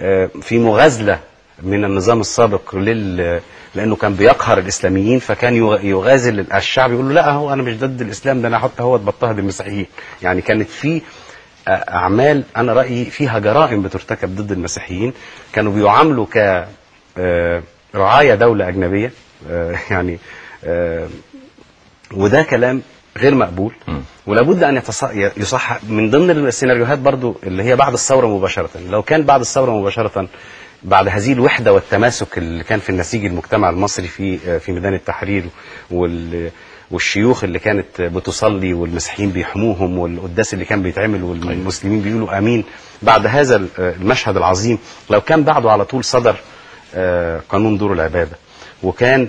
آه، في مغازلة من النظام السابق لل لأنه كان بيقهر الإسلاميين فكان يغ- يغازل الشعب يقول له لا هو أنا مش ضد الإسلام ده أنا حتى هو بضطهد المسيحيين. يعني كانت في آه، أعمال أنا رأيي فيها جرائم بترتكب ضد المسيحيين. كانوا بيعاملوا ك آه، رعايا دولة أجنبية آه، يعني وده كلام غير مقبول. ولابد أن يتص- يصح من ضمن السيناريوهات برضو اللي هي بعد الثورة مباشرة. لو كان بعد الثورة مباشرة بعد هذه الوحدة والتماسك اللي كان في النسيج المجتمع المصري في في ميدان التحرير وال والشيوخ اللي كانت بتصلي والمسيحيين بيحموهم والقداس اللي كان بيتعمل والمسلمين بيقولوا آمين. بعد هذا المشهد العظيم لو كان بعده على طول صدر آه، قانون دور العبادة. وكان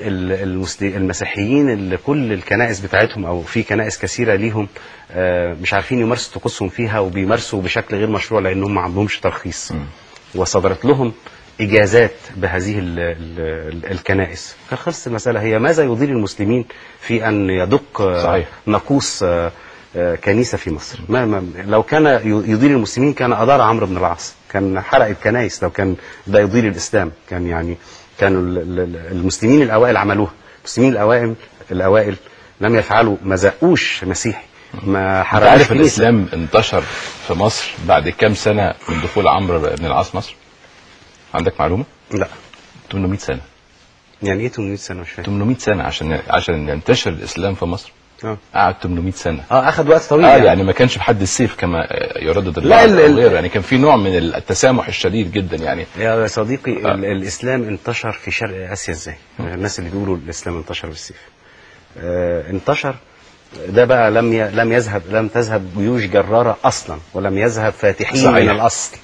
المسيحيين اللي كل الكنائس بتاعتهم أو في كنائس كثيرة ليهم آه، مش عارفين يمارسوا طقوسهم فيها وبيمارسوا بشكل غير مشروع لأنهم ما عندهمش ترخيص. وصدرت لهم إجازات بهذه ال ال الكنائس. كان خلصت المسألة. هي ماذا يضير المسلمين في أن يدق صحيح. ناقوس آه، آه، كنيسة في مصر؟ ما ما لو كان يضير المسلمين كان أدار عمرو بن العاص. كان حرق الكنائس لو كان ده يضير الإسلام. كان يعني كانوا ال- ال- ال- المسلمين الأوائل عملوها. المسلمين الاوائل الأوائل لم يفعلوا. ما زقوش مسيحي. ما حرقش الإسلام انتشر في مصر بعد كام سنة من دخول عمرو بن العاص مصر؟ عندك معلومة؟ لا. 800 سنة. يعني إيه 800 سنة؟ مش فاهم. 800 سنة عشان عشان ينتشر الإسلام في مصر؟ آه. قعد 800 سنة. آه اخذ وقت طويل آه يعني. ما كانش بحد السيف كما يردد البعض ال- أو ال- يعني كان في نوع من التسامح الشديد جدا يعني. يا صديقي آه. ال- الإسلام انتشر في شرق آسيا إزاي؟ الناس اللي بيقولوا الإسلام انتشر بالسيف. آه انتشر. ده بقى لم ي... لم يذهب لم تذهب جيوش جرارة أصلا ولم يذهب فاتحين صحيح. من الأصل.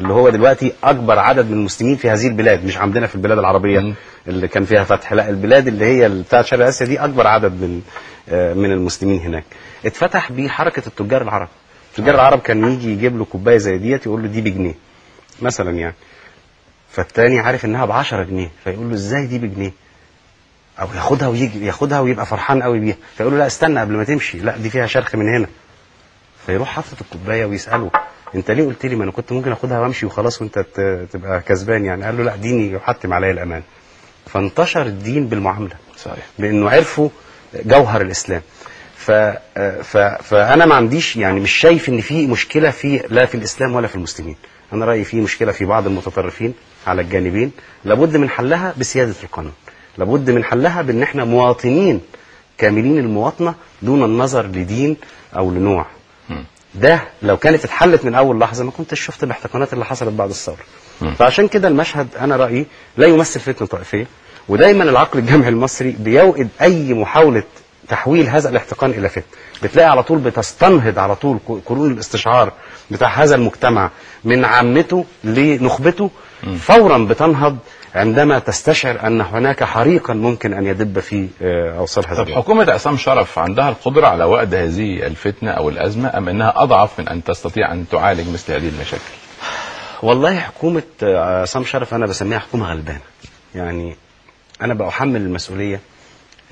اللي هو دلوقتي أكبر عدد من المسلمين في هذه البلاد مش عندنا في البلاد العربية. اللي كان فيها فتح لا البلاد اللي هي بتاعت شرق آسيا دي أكبر عدد من آه، من المسلمين هناك. اتفتح بحركة التجار العرب. التجار العرب كان يجي يجيب له كوباية زي ديت يقول له دي بجنيه مثلا يعني. فالتاني عارف إنها ب 10 جنيه فيقول له إزاي دي بجنيه؟ أو ياخدها ويجي ياخدها ويبقى فرحان قوي بيها. فيقول له لا استنى قبل ما تمشي لا دي فيها شرخ من هنا. فيروح حاطط الكوباية ويسأله. انت ليه قلت لي ما أنا كنت ممكن اخدها وامشي وخلاص وانت تبقى كسبان يعني؟ قال له لا ديني يحتم عليا الأمان. فانتشر الدين بالمعاملة. صحيح. لأنه عرفوا جوهر الإسلام. ف... ف... فأنا ما عنديش يعني مش شايف إن في مشكلة في لا في الإسلام ولا في المسلمين. أنا رأيي في مشكلة في بعض المتطرفين على الجانبين. لابد من حلها بسيادة القانون. لابد من حلها بإن إحنا مواطنين كاملين المواطنة دون النظر لدين أو لنوع. ده لو كانت اتحلت من أول لحظة ما كنتش شفت الاحتقانات اللي حصلت بعد الثورة. فعشان كده المشهد أنا رأيي لا يمثل فتنة طائفية ودايما العقل الجمعي المصري بيوئد أي محاولة تحويل هذا الاحتقان إلى فتنة. بتلاقي على طول بتستنهض على طول قرون الاستشعار بتاع هذا المجتمع من عامته لنخبته فورا بتنهض عندما تستشعر أن هناك حريقا ممكن أن يدب في آه، اوصال هذا طب. حكومة عصام شرف عندها القدرة على وقت هذه الفتنة أو الأزمة أم أنها أضعف من أن تستطيع أن تعالج مثل هذه المشاكل؟ والله حكومة آه، عصام شرف أنا بسميها حكومة غلبانة يعني أنا بأحمل المسؤولية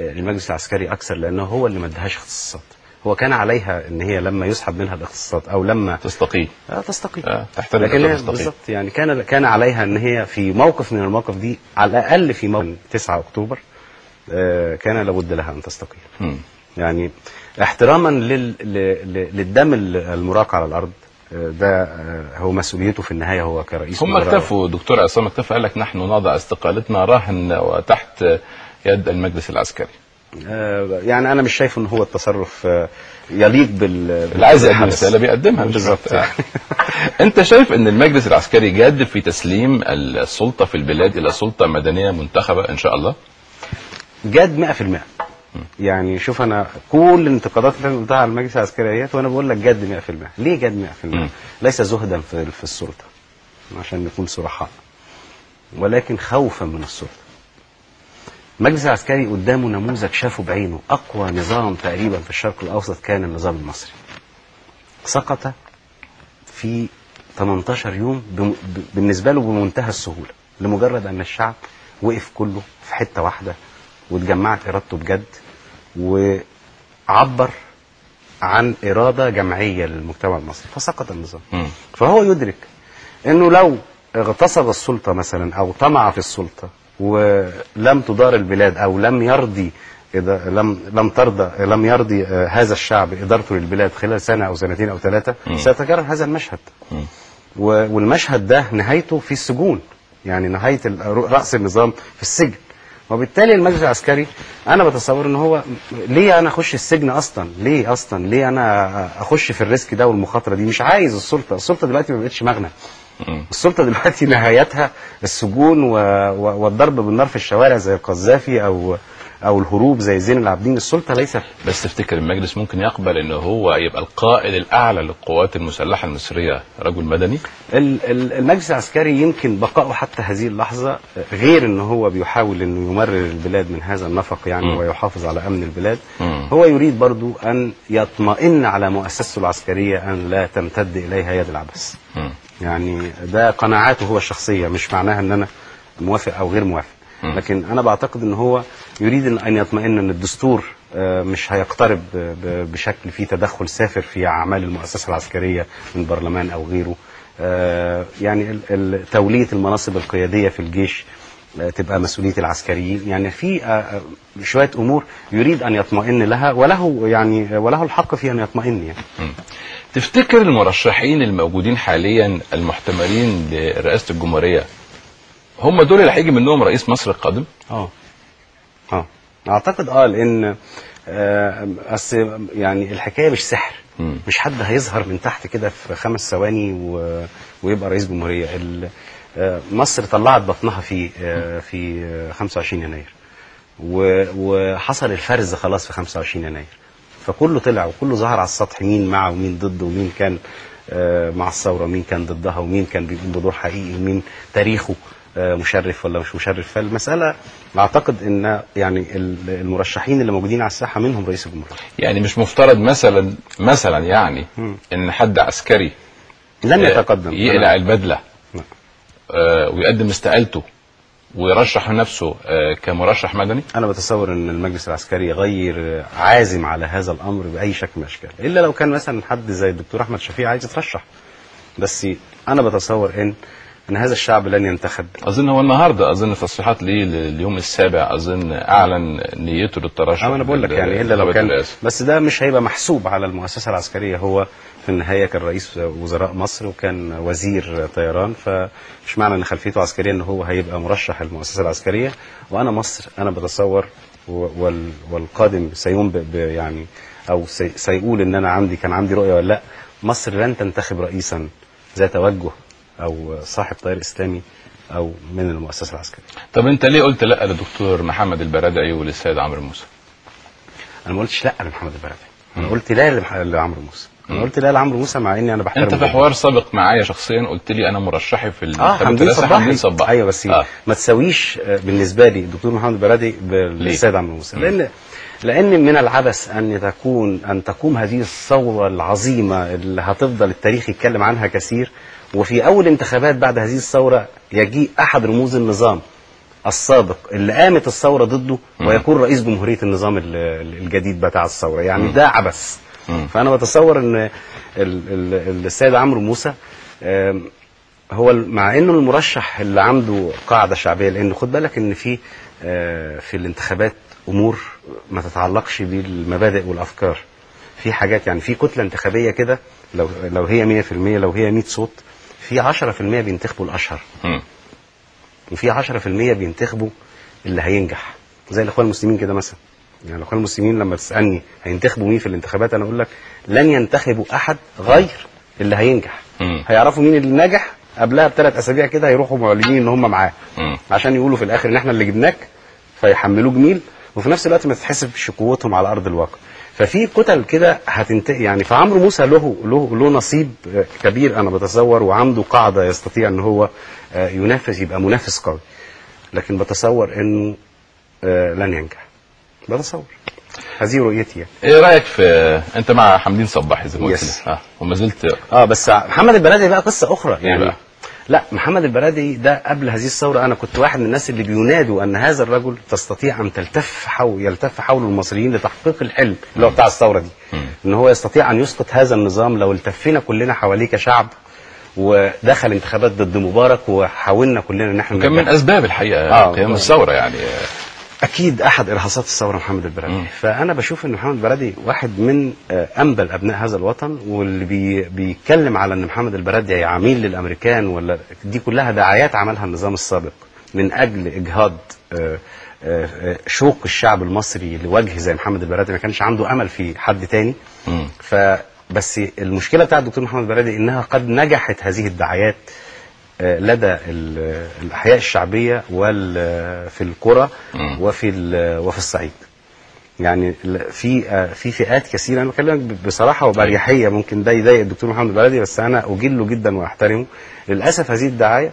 آه، للمجلس العسكري أكثر لأنه هو اللي ما ادهاش اختصاصات هو كان عليها إن هي لما يسحب منها الاختصاصات أو لما تستقيل آه تستقيل آه، تحترم لكن. بالظبط يعني كان كان عليها إن هي في موقف من المواقف دي على الأقل في موقف 9 أكتوبر آه، كان لابد لها أن تستقيل. يعني احتراما لل... ل- للدم المراق على الأرض آه، ده آه، هو مسؤوليته في النهاية هو كرئيس هم. اكتفوا دكتور عصام اكتفى قال لك نحن نضع استقالتنا رهن وتحت يد المجلس العسكري يعني أنا مش شايف إن هو التصرف آه، يليق بال اللي عايز يقدم. رساله بيقدمها. بالظبط. أنت شايف إن المجلس العسكري جاد في تسليم السلطة في البلاد إلى سلطة مدنية منتخبة إن شاء الله؟ جاد 100% يعني شوف أنا كل الانتقادات اللي أنا قلتها على المجلس العسكري ديت وأنا بقول لك جاد 100% ليه جاد 100% مم. ليس زهدا في في السلطة عشان نكون صرحاء ولكن خوفا من السلطة. المجلس العسكري قدامه نموذج شافه بعينه أقوى نظام تقريبا في الشرق الأوسط كان النظام المصري سقط في 18 يوم بم- ب- بالنسبة له بمنتهى السهولة لمجرد أن الشعب وقف كله في حتة واحدة واتجمعت إرادته بجد وعبر عن إرادة جمعية للمجتمع المصري فسقط النظام مم. فهو يدرك إنه لو اغتصب السلطة مثلا أو طمع في السلطة ولم تدار البلاد أو لم يرضي إذا لم لم ترضى لم يرضي آه، هذا الشعب ادارته للبلاد خلال سنة أو سنتين أو ثلاثة. سيتكرر هذا المشهد. والمشهد ده نهايته في السجون يعني نهاية رأس النظام في السجن. وبالتالي المجلس العسكري أنا بتصور إن هو ليه أنا أخش السجن أصلا؟ ليه أصلا؟ ليه أنا أخش في الريسك ده والمخاطرة دي؟ مش عايز السلطة. السلطة دلوقتي ما بقتش مغنى. السلطة دلوقتي نهايتها السجون و... و... والضرب بالنار في الشوارع زي القذافي أو أو الهروب زي زين العابدين السلطة ليست بس تفتكر المجلس ممكن يقبل إن هو يبقى القائد الأعلى للقوات المسلحة المصرية رجل مدني ال- ال- المجلس العسكري يمكن بقائه حتى هذه اللحظة غير إن هو بيحاول إنه يمرر البلاد من هذا النفق يعني مم. ويحافظ على أمن البلاد مم. هو يريد برضو أن يطمئن على مؤسسته العسكرية أن لا تمتد إليها يد العبث. يعني ده قناعاته هو الشخصية مش معناها إن أنا موافق أو غير موافق. لكن أنا بعتقد إن هو يريد ان يطمئن إن الدستور آه، مش هيقترب بشكل فيه تدخل سافر في أعمال المؤسسة العسكرية من برلمان أو غيره آه، يعني تولية المناصب القيادية في الجيش تبقى مسؤولية العسكريين. يعني في آه، آه، شوية أمور يريد أن يطمئن لها وله يعني وله الحق في أن يطمئن يعني. تفتكر المرشحين الموجودين حاليا المحتملين لرئاسة الجمهورية هم دول اللي هيجي منهم رئيس مصر القادم؟ آه. آه. أعتقد آه لأن آه، أصل يعني الحكاية مش سحر. مم. مش حد هيظهر من تحت كده في خمس ثواني و... ويبقى رئيس جمهورية. ال... آه، مصر طلعت بطنها في آه، في آه، 25 يناير. و... وحصل الفرز خلاص في 25 يناير. فكله طلع وكله ظهر على السطح مين مع ومين ضد ومين كان آه، مع الثورة ومين كان ضدها ومين كان بيقوم بدور حقيقي ومين تاريخه آه، مشرف ولا مش مشرف. فالمسألة أعتقد إن يعني ال- المرشحين اللي موجودين على الساحة منهم رئيس الجمهورية. يعني مش مفترض مثلا مثلا يعني. إن حد عسكري لن آه، يتقدم. يقلع البدلة. آه، ويقدم استقالته ويرشح نفسه آه، كمرشح مدني؟ أنا بتصور إن المجلس العسكري غير عازم على هذا الأمر بأي شكل من الأشكال. إلا لو كان مثلا حد زي الدكتور أحمد شفيع عايز يترشح. بس أنا بتصور إن إن هذا الشعب لن ينتخب. أظن هو النهارده أظن تصريحات ليه لليوم السابع أظن أعلن نيته للترشح أنا بقول لك يعني إلا لو كان. بس ده مش هيبقى محسوب على المؤسسة العسكرية. هو في النهاية كان رئيس وزراء مصر وكان وزير طيران فمش معنى إن خلفيته عسكرية إن هو هيبقى مرشح المؤسسة العسكرية. وأنا مصر أنا بتصور والقادم ب- يعني أو سي- سيقول إن أنا عندي كان عندي رؤية ولا لأ مصر لن تنتخب رئيسا ذات توجه أو صاحب تيار إسلامي أو من المؤسسة العسكرية. طب أنت ليه قلت لأ للدكتور محمد البرادعي وللسيد عمرو موسى؟ أنا ما قلتش لأ لمحمد البرادعي. أنا قلت لا لعمرو موسى. أنا قلت لا لعمرو موسى مع إني أنا بحترم أنت في. حوار سابق معايا شخصيا قلت لي أنا مرشحي في آه حمدين الرئاسة صباحي. حمدين صباحي أيوه بس آه. ما تساويش آه، بالنسبة لي الدكتور محمد البرادي بالسيد عمرو موسى. لأن لأن من العبث أن تكون أن تقوم هذه الثورة العظيمة اللي هتفضل التاريخ يتكلم عنها كثير وفي أول انتخابات بعد هذه الثورة يجيء أحد رموز النظام السابق اللي قامت الثورة ضده ويكون رئيس جمهورية النظام ال- ال- الجديد بتاع الثورة. يعني ده عبث. مم. فأنا بتصور ال- السيد عمرو موسى هو مع إنه المرشح اللي عنده قاعدة شعبية لأن خد بالك إن في آه، في الانتخابات أمور ما تتعلقش بالمبادئ والأفكار. في حاجات يعني في كتلة انتخابية كده لو لو هي 100% لو هي 100 صوت في 10% بينتخبوا الأشهر. وفي 10% بينتخبوا اللي هينجح. زي الإخوان المسلمين كده مثلا. يعني الإخوان المسلمين لما تسالني هينتخبوا مين في الانتخابات أنا أقول لك لن ينتخبوا أحد غير اللي هينجح. هيعرفوا مين اللي نجح؟ قبلها بثلاث أسابيع كده هيروحوا معلنين إن هم معاه. عشان يقولوا في الآخر إن إحنا اللي جبناك فيحملوه جميل. وفي نفس الوقت ما تتحسبش قوتهم على أرض الواقع. ففي كتل كده هتنتهي يعني فعمرو موسى له له له نصيب كبير أنا بتصور وعنده قاعدة يستطيع إن هو آه، ينافس يبقى منافس قوي لكن بتصور إنه آه، لن ينجح بتصور هذه رؤيتي يعني. إيه رأيك في أنت مع حمدين صباحي زي ما قلت. آه وما زلت آه بس محمد البرادعي بقى قصة أخرى إيه يعني بقى؟ لا محمد البرادعي ده قبل هذه الثورة أنا كنت واحد من الناس اللي بينادوا أن هذا الرجل تستطيع أن تلتف حول يلتف حوله المصريين لتحقيق الحلم اللي هو بتاع الثورة دي. إن هو يستطيع أن يسقط هذا النظام لو التفينا كلنا حواليه كشعب ودخل انتخابات ضد مبارك وحاولنا كلنا إن إحنا كان من. أسباب الحقيقة آه. قيام الثورة يعني أكيد أحد إرهاصات الثورة محمد البرادعي مم. فأنا بشوف إن محمد البرادعي واحد من آه، أنبل أبناء هذا الوطن واللي بي بيتكلم على إن محمد البرادعي عميل للأمريكان ولا دي كلها دعايات عملها النظام السابق من أجل إجهاض آه، آه، شوق الشعب المصري لوجه زي محمد البرادعي ما كانش عنده أمل في حد تاني مم. فبس المشكلة بتاعت الدكتور محمد البرادعي إنها قد نجحت هذه الدعايات لدى ال- الأحياء الشعبية وال في القرى. وفي ال- وفي الصعيد. يعني في آه، في فئات كثيرة. أنا بكلمك بصراحة وبأريحية. ممكن ده يضايق الدكتور محمد البلدي بس أنا أجله جدا وأحترمه. للأسف هذه الدعاية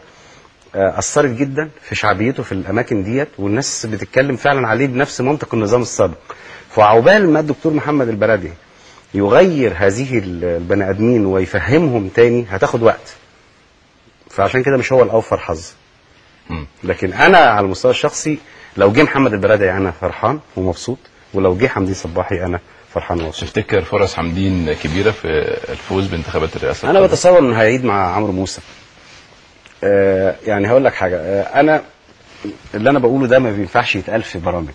آه، أثرت جدا في شعبيته في الأماكن ديت والناس بتتكلم فعلا عليه بنفس منطق النظام السابق. فعقبال ما الدكتور محمد البلدي يغير هذه ال- البني آدمين ويفهمهم تاني هتاخد وقت. فعشان كده مش هو الأوفر حظ. لكن أنا على المستوى الشخصي لو جه محمد البرادعي أنا فرحان ومبسوط ولو جه حمدين صباحي أنا فرحان ومبسوط. تفتكر فرص حمدين كبيرة في الفوز بانتخابات الرئاسة أنا؟ بتصور إنه هيعيد مع عمرو موسى. آه يعني هقول لك حاجة آه أنا اللي أنا بقوله ده ما بينفعش يتقال في برامج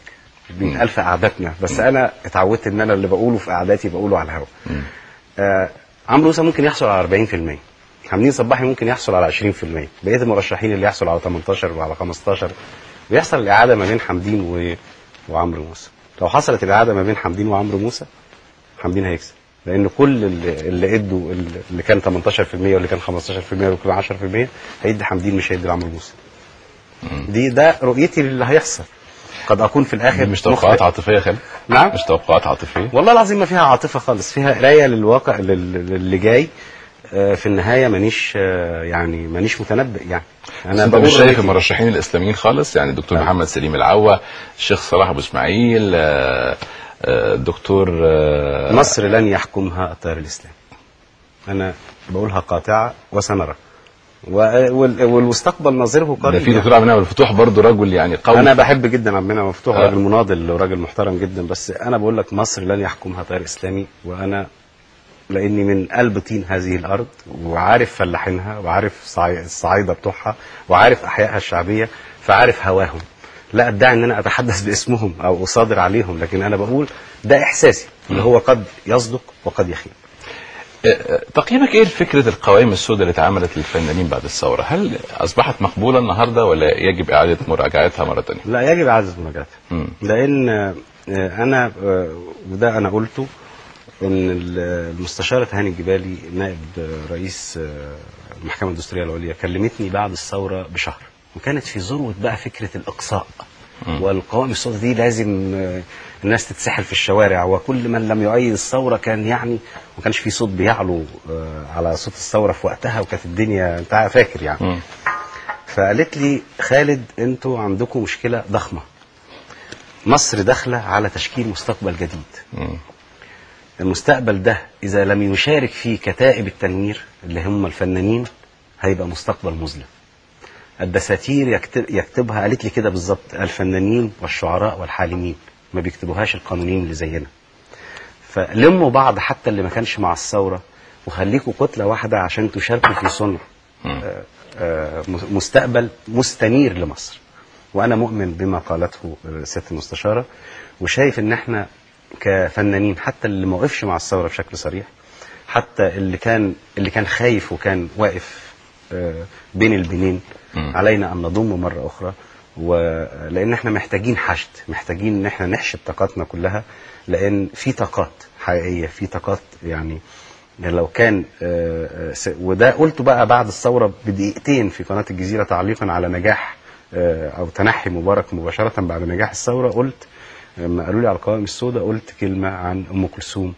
بيتقال في قعداتنا بس أنا اتعودت إن أنا اللي بقوله في قعداتي بقوله على الهواء آه عمرو موسى ممكن يحصل على 40% حمدين صباحي ممكن يحصل على 20% بقية المرشحين اللي يحصل على 18 وعلى 15 بيحصل الإعادة ما بين حمدين و... وعمرو موسى. لو حصلت الإعادة ما بين حمدين وعمرو موسى حمدين هيكسب. لأن كل اللي, اللي إدوا اللي كان 18% واللي كان 15% واللي كان 10% هيدي حمدين مش هيدي لعمرو موسى. دي ده رؤيتي للي هيحصل. قد أكون في الآخر مش توقعات. عاطفية خالد؟ نعم. مش توقعات عاطفية؟ والله العظيم ما فيها عاطفة خالص فيها قراية للواقع لل- للي جاي. في النهاية مانيش آه، يعني مانيش متنبئ يعني أنا أنت مش شايف. المرشحين الإسلاميين خالص يعني الدكتور لا. محمد سليم العوا الشيخ صلاح أبو إسماعيل آه، آه، الدكتور آه، مصر لن يحكمها التيار الاسلامي أنا بقولها قاطعة وسنرى والمستقبل ناظره ده قريب في يعني. دكتور عبد المنعم الفتوح برضه رجل يعني قوي أنا بحب جدا عبد المنعم مفتوح آه. راجل مناضل وراجل محترم جدا بس أنا بقول لك مصر لن يحكمها تيار إسلامي وأنا لاني من قلب طين هذه الأرض وعارف فلاحينها وعارف الصعايده بتوعها وعارف احيائها الشعبيه فعارف هواهم لا ادعي ان أنا اتحدث باسمهم أو اصادر عليهم لكن أنا بقول ده احساسي اللي هو قد يصدق وقد يخيب آه، تقييمك إيه لفكرة القوائم السوداء اللي اتعملت للفنانين بعد الثورة؟ هل اصبحت مقبولة النهارده ولا يجب اعادة مراجعتها مرة ثانية؟ لا يجب اعادة مراجعتها. لأن آه، أنا وده أنا قلته إن ال- المستشاره هاني الجبالي نائب رئيس آه، المحكمة الدستورية العليا كلمتني بعد الثورة بشهر وكانت في ذروة بقى فكرة الإقصاء والقوائم السوداء دي لازم آه، الناس تتسحل في الشوارع وكل من لم يؤيد الثورة كان يعني ما كانش في صوت بيعلو آه، على صوت الثورة في وقتها وكانت الدنيا أنت فاكر يعني. فقالت لي خالد أنتوا عندكم مشكلة ضخمة مصر داخلة على تشكيل مستقبل جديد. المستقبل ده إذا لم يشارك فيه كتائب التنوير اللي هم الفنانين هيبقى مستقبل مظلم. الدساتير يكتب يكتبها قالت لي كده بالظبط الفنانين والشعراء والحالمين. ما بيكتبوهاش القانونيين اللي زينا. فلموا بعض حتى اللي ما كانش مع الثورة وخليكوا كتلة واحدة عشان تشاركوا في صنع. آه، آه، مستقبل مستنير لمصر. وأنا مؤمن بما قالته سياده المستشاره وشايف إن إحنا كفنانين حتى اللي ما وقفش مع الثورة بشكل صريح حتى اللي كان اللي كان خايف وكان واقف آه، بين البنين. علينا أن نضم مرة أخرى ولان إحنا محتاجين حشد محتاجين إن إحنا نحشد طاقاتنا كلها لأن في طاقات حقيقية في طاقات يعني لو كان آه، آه، وده قلته بقى بعد الثورة بدقيقتين في قناة الجزيرة تعليقا على نجاح آه، أو تنحي مبارك مباشرة بعد نجاح الثورة قلت لما قالوا لي على القوائم السوداء قلت كلمة عن أم كلثوم.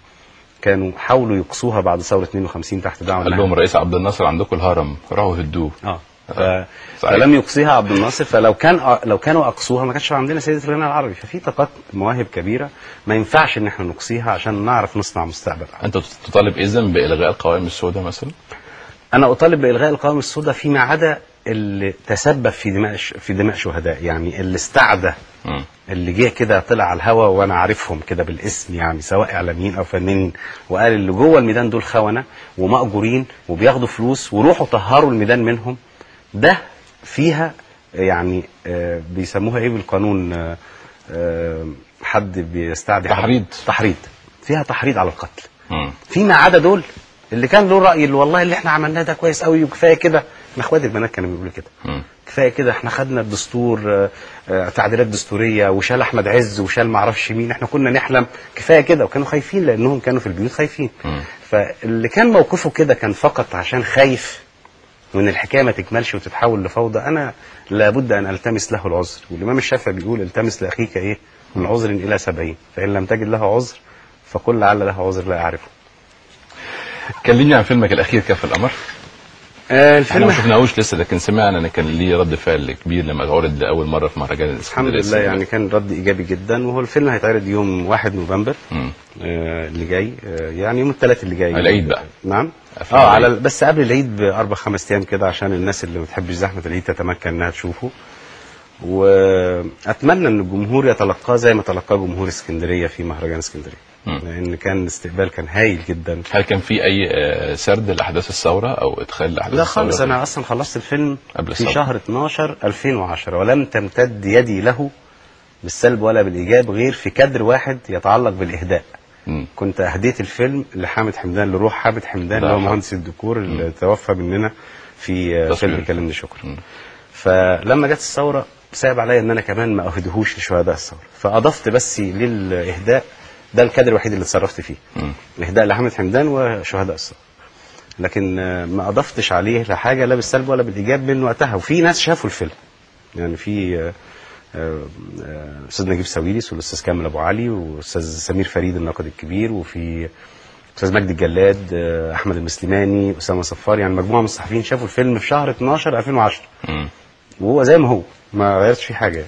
كانوا حاولوا يقصوها بعد ثورة 52 تحت دعوه قال لهم رئيس عبد الناصر عندكم الهرم روحوا هدوه. آه. ف... صحيح. فلم يقصيها عبد الناصر فلو كان لو كانوا أقصوها ما كانش عندنا سيدة الغناء العربي. ففي طاقات مواهب كبيرة ما ينفعش إن إحنا نقصيها عشان نعرف نصنع مستقبل. أنت تطالب اذا بإلغاء القوائم السوداء مثلا؟ أنا أطالب بإلغاء القوائم السوداء فيما عدا اللي تسبب في دماء في دماء شهداء. يعني اللي استعدى. اللي جه كده طلع على الهوا وأنا عارفهم كده بالاسم يعني سواء إعلاميين أو فنانين. وقال اللي جوه الميدان دول خونة ومأجورين وبياخدوا فلوس وروحوا طهروا الميدان منهم. ده فيها يعني آه، بيسموها إيه بالقانون؟ آه، آه، حد بيستعدي تحريض. تحريض. فيها تحريض على القتل. فيما عدا دول اللي كان له رأي اللي والله اللي إحنا عملناه ده كويس قوي وكفاية كده. إحنا اخوات البنات كانوا بيقولوا كده. كفاية كده إحنا خدنا الدستور آه، آه، تعديلات دستورية وشال أحمد عز وشال ما أعرفش مين. إحنا كنا نحلم كفاية كده وكانوا خايفين لأنهم كانوا في البيوت خايفين. فاللي كان موقفه كده كان فقط عشان خايف وان الحكاية ما تكملش وتتحول لفوضى. أنا لابد أن ألتمس له العذر. والإمام الشافعي بيقول التمس لأخيك إيه؟ من عذر إلى سبعين. فإن لم تجد له عذر فقل لعل له عذر لا اعرفه كلمني عن فيلمك الأخير كف القمر آه إحنا ما الفيلم شفناهوش لسه لكن سمعنا إن كان ليه رد فعل كبير لما اتعرض لأول مرة في مهرجان الحمد الاسكندريه لله السينمائي. يعني كان رد إيجابي جدا وهو الفيلم هيتعرض يوم 1 نوفمبر. آه اللي جاي آه يعني يوم الثلاث اللي جاي العيد بقى. نعم آه على. بس قبل العيد بأربع خمس أيام كده عشان الناس اللي ما بتحبش زحمة العيد تتمكن إنها تشوفه وأتمنى إن الجمهور يتلقاه زي ما تلقاه جمهور اسكندرية في مهرجان اسكندرية. لأن كان الاستقبال كان هايل جدا هل كان في أي آه، سرد لأحداث الثورة أو إدخال لأحداث لا الثورة خالص أنا أصلا خلصت الفيلم قبل في. شهر 12 2010 ولم تمتد يدي له بالسلب ولا بالإيجاب غير في كادر واحد يتعلق بالإهداء مم. كنت أهديت الفيلم لحامد حمدان لروح حامد حمدان لا اللي هو. مهندس الديكور اللي توفى مننا في آه،. فيلم كلمني شكرا فلما جت الثورة صعب عليا إن أنا كمان ما أهدهوش لشهداء الثورة فأضفت بس للإهداء ده الكادر الوحيد اللي اتصرفت فيه. مم. اهداء لحامد حمدان وشهداء الثوره لكن ما أضفتش عليه لا حاجة لا بالسلب ولا بالإيجاب من وقتها. وفي ناس شافوا الفيلم. يعني في آه، آه، أستاذ نجيب ساويرس والأستاذ كامل أبو علي واستاذ سمير فريد الناقد الكبير وفي أستاذ مجدي الجلاد آه، أحمد المسلماني أسامة صفار. يعني مجموعة من الصحفيين شافوا الفيلم في شهر 12 2010 مم. وهو زي ما هو ما غيرتش فيه حاجة.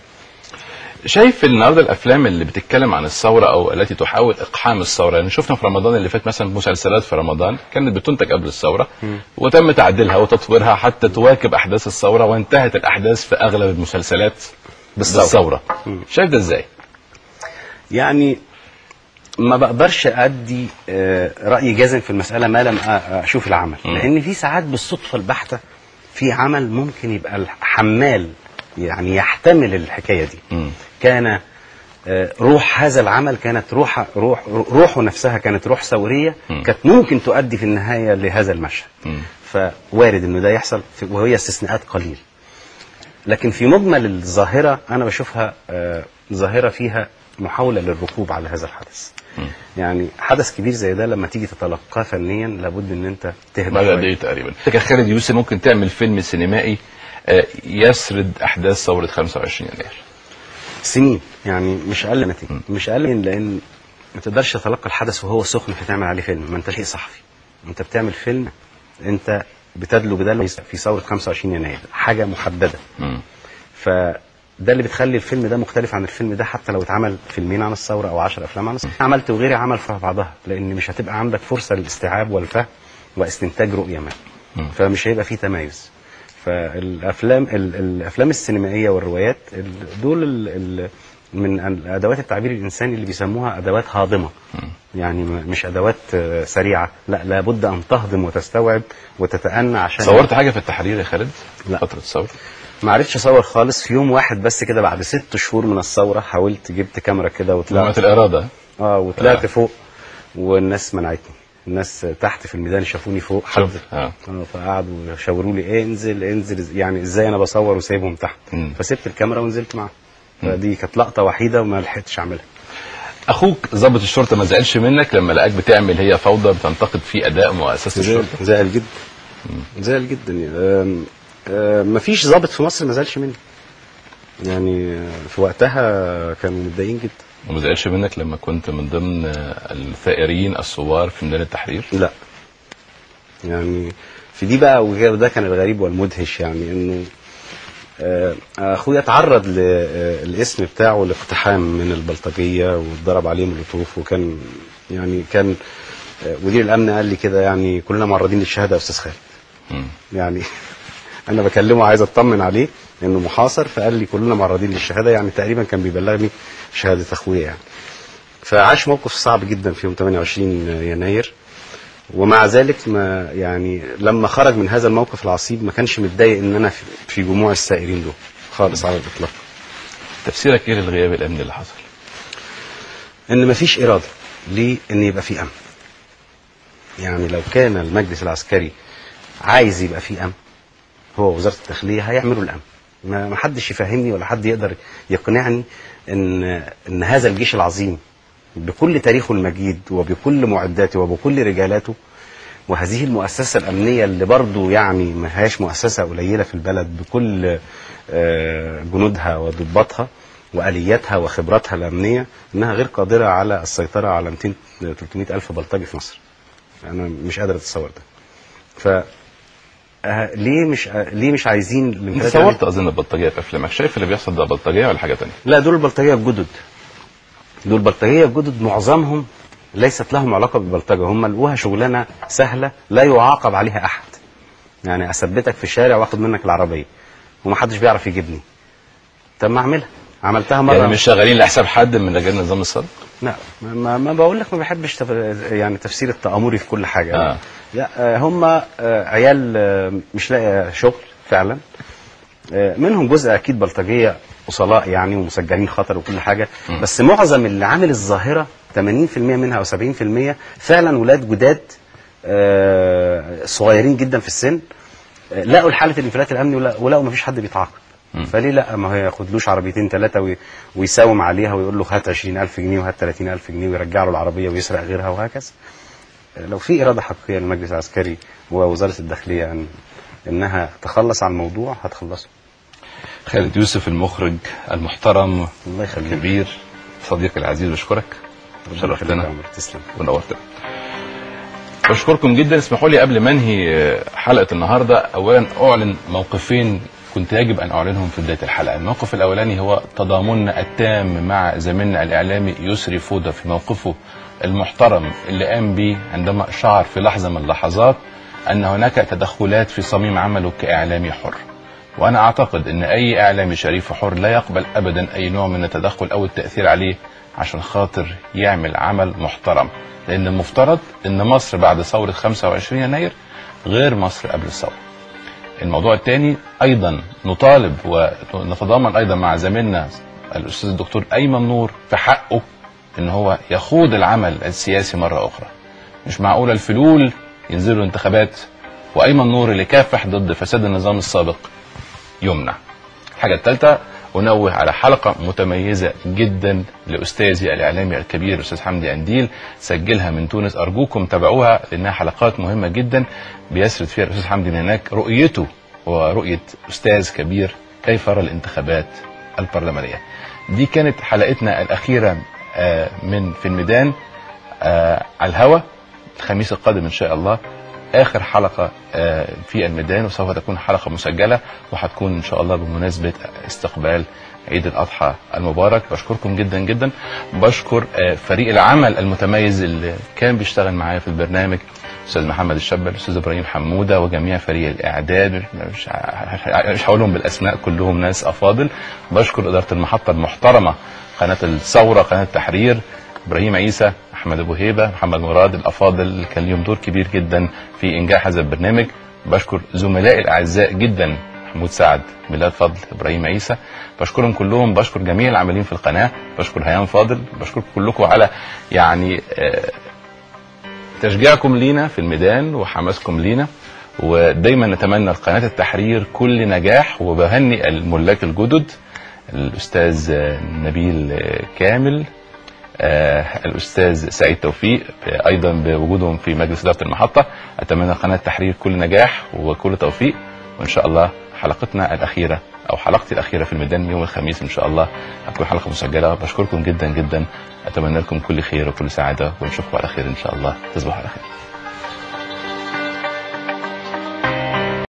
شايف النهارده الأفلام اللي بتتكلم عن الثورة أو التي تحاول إقحام الثورة يعني شفنا في رمضان اللي فات مثلا مسلسلات في رمضان كانت بتنتج قبل الثورة وتم تعديلها وتطويرها حتى تواكب أحداث الثورة وانتهت الأحداث في أغلب المسلسلات بالثورة. بالثورة شايف ده إزاي؟ يعني ما بقدرش أدي آه، رأي جازم في المسألة ما لم أشوف العمل مم. لأن في ساعات بالصدفة البحتة في عمل ممكن يبقى حمال يعني يحتمل الحكاية دي مم. كان آه، روح هذا العمل كانت روح روح روحه نفسها كانت روح ثورية مم. كانت ممكن تؤدي في النهاية لهذا المشهد مم. فوارد إنه ده يحصل وهي استثناءات قليل لكن في مجمل الظاهرة أنا بشوفها آه، ظاهرة فيها محاولة للركوب على هذا الحدث مم. يعني حدث كبير زي ده لما تيجي تتلقاه فنيا لابد إن أنت تهدى بعد قد. إيه تقريبا؟ فكر خالد يوسف ممكن تعمل فيلم سينمائي يسرد أحداث ثورة 25 يناير. سنين يعني مش أقل من سنين مش أقل من لأن ما تقدرش تتلقى الحدث وهو سخن فتعمل عليه فيلم. ما انت شيء صحفي. أنت بتعمل فيلم أنت بتدلج ده في ثورة 25 يناير. حاجة محددة. فده اللي بتخلي الفيلم ده مختلف عن الفيلم ده حتى لو اتعمل فيلمين عن الثورة أو 10 أفلام عن الثورة. عملت وغيري عمل في بعضها لأن مش هتبقى عندك فرصة للاستيعاب والفهم واستنتاج رؤية ما. فمش هيبقى فيه تميز فالافلام ال- الأفلام السينمائية والروايات ال- دول من أدوات التعبير الإنساني اللي بيسموها أدوات هاضمة يعني مش أدوات آه، سريعة لا لابد أن تهضم وتستوعب وتتأنى عشان صورت حاجة في التحرير يا خالد؟ لا. فترة الثوره ما عرفتش أصور خالص في يوم واحد بس كده بعد ست شهور من الثورة حاولت جبت كاميرا كده وطلعت الإرادة آه وطلعت آه. فوق والناس منعتني الناس تحت في الميدان شافوني فوق حد. آه. فقعدوا يشاوروا لي إيه انزل انزل. يعني إزاي أنا بصور وسايبهم تحت؟ مم. فسبت الكاميرا ونزلت معاهم. فدي كانت لقطة وحيدة وما لحقتش أعملها. أخوك ضابط الشرطة ما زعلش منك لما لقاك بتعمل هي فوضى بتنتقد في أداء مؤسسة الشرطة؟ زعل جدا. زعل جدا. آم، مفيش ضابط في مصر ما زعلش مني. يعني آه، في وقتها كانوا متضايقين جدا. وما زعلش منك لما كنت من ضمن آه، الثائرين الثوار في ميدان التحرير؟ لا. يعني في دي بقى وغير ده كان الغريب والمدهش يعني إنه آه، أخويا اتعرض للاسم بتاعه لاقتحام من البلطجية واتضرب عليه مولوتوف وكان يعني كان آه، مدير الأمن قال لي كده يعني كلنا معرضين للشهادة يا أستاذ خالد. يعني أنا بكلمه عايز أطمن عليه إنه محاصر فقال لي كلنا معرضين للشهادة يعني تقريبا كان بيبلغني شهادة أخويا يعني. فعاش موقف صعب جدا في يوم 28 يناير. ومع ذلك ما يعني لما خرج من هذا الموقف العصيب ما كانش متضايق إن أنا في- جموع السائرين دول. خالص على الإطلاق. تفسيرك إيه للغياب الأمني اللي حصل؟ إن مفيش إرادة لأن يبقى في أمن. يعني لو كان المجلس العسكري عايز يبقى في أمن هو وزارة الداخلية هيعملوا الأمن. ما ما حدش يفهمني ولا حد يقدر يقنعني إن إن هذا الجيش العظيم بكل تاريخه المجيد وبكل معداته وبكل رجالاته وهذه المؤسسة الأمنية اللي برضو يعني ما هياش مؤسسة قليلة في البلد بكل آه، جنودها وضباطها وآلياتها وخبراتها الأمنية إنها غير قادرة على السيطرة على 200 300 ألف بلطجي في مصر. أنا مش قادر أتصور ده. ف آه، ليه مش ليه مش عايزين انت؟ صورت أظن البلطجية في أفلامك. شايف اللي بيحصل ده بلطجية ولا حاجة تانية؟ لا دول البلطجيه الجدد دول البلطجيه الجدد معظمهم ليست لهم علاقة بالبلطجة. هم لقوها شغلانة سهلة لا يعاقب عليها أحد. يعني أثبتك في الشارع وآخد منك العربية. ومحدش بيعرف يجيبني. طب ما أعملها. عملتها مرة. يعني مش شغالين لحساب حد من رجال النظام السابق؟ لا ما, ما بقول لك ما بحبش تف... يعني تفسير التآمري في كل حاجة. آه. لا آه، هم آه، عيال آه، مش لاقي شغل فعلا. منهم جزء أكيد بلطجية وصلاء يعني ومسجلين خطر وكل حاجة. بس معظم اللي عامل الظاهرة 80% منها أو 70% فعلا ولاد جداد صغيرين جدا في السن لقوا حاله الانفلات الأمني ولقوا ما فيش حد بيتعاقب. فليه لا؟ ما هو ياخدلوش عربيتين ثلاثة وي- ويساوم عليها ويقول له هات 20000 جنيه وهات 30000 جنيه ويرجع له العربية ويسرق غيرها وهكذا. لو في إرادة حقيقية للمجلس العسكري ووزارة الداخلية ان إنها تخلص على الموضوع هتخلصه. خالد يوسف المخرج المحترم الله يخليك. الكبير صديقي العزيز بشكرك. شرفتنا تسلم. ونورتنا بشكركم جدا. اسمحوا لي قبل ما انهي حلقة النهارده اولا أعلن موقفين كنت يجب أن أعلنهم في بداية الحلقة. الموقف الأولاني هو تضامننا التام مع زميلنا الإعلامي يسري فودة في موقفه المحترم اللي قام به عندما شعر في لحظة من اللحظات أن هناك تدخلات في صميم عمله كإعلامي حر. وأنا أعتقد إن أي إعلامي شريف وحر لا يقبل ابدا أي نوع من التدخل أو التأثير عليه عشان خاطر يعمل عمل محترم. لأن المفترض إن مصر بعد ثورة 25 يناير غير مصر قبل الثورة. الموضوع الثاني أيضا نطالب ونتضامن أيضا مع زميلنا الأستاذ الدكتور أيمن نور في حقه إن هو يخوض العمل السياسي مرة أخرى. مش معقوله الفلول ينزلوا انتخابات وأيمن نور اللي كافح ضد فساد النظام السابق يمنع. الحاجة الثالثه أنوه على حلقة متميزة جدا لأستاذي الإعلامي الكبير الاستاذ حمدي أنديل سجلها من تونس أرجوكم تابعوها لأنها حلقات مهمة جدا بيسرد فيها الأستاذ حمدي من هناك رؤيته ورؤية أستاذ كبير كيف يرى الانتخابات البرلمانية. دي كانت حلقتنا الأخيرة آه، من في الميدان آه، على الهوا الخميس القادم إن شاء الله آخر حلقة آه، في الميدان وسوف تكون حلقة مسجلة وهتكون إن شاء الله بمناسبة استقبال عيد الأضحى المبارك. بشكركم جدا جدا. بشكر آه، فريق العمل المتميز اللي كان بيشتغل معايا في البرنامج أستاذ محمد الشبل الاستاذ إبراهيم حمودة وجميع فريق الإعداد مش مش هقولهم بالأسماء كلهم ناس أفاضل. بشكر إدارة المحطة المحترمة قناة الثورة قناة التحرير. إبراهيم عيسى أحمد أبو هيبة محمد مراد الأفاضل. اللي كان ليهم دور كبير جدا في إنجاح هذا البرنامج. بشكر زملائي الأعزاء جدا محمود سعد بلال فضل إبراهيم عيسى. بشكرهم كلهم بشكر جميع العاملين في القناة. بشكر هيام فاضل. بشكركم كلكم على يعني آه، تشجيعكم لينا في الميدان وحماسكم لينا. ودايما نتمنى لقناة التحرير كل نجاح وبهنئ الملاك الجدد. الأستاذ آه، نبيل كامل آه، الأستاذ سعيد توفيق أيضا بوجودهم في مجلس إدارة المحطة. أتمنى قناة التحرير كل نجاح وكل توفيق وإن شاء الله حلقتنا الأخيرة أو حلقتي الأخيرة في الميدان يوم الخميس إن شاء الله هتكون حلقة مسجلة. بشكركم جدا جدا أتمنى لكم كل خير وكل سعادة ونشوفكم على خير إن شاء الله. تصبحوا على خير.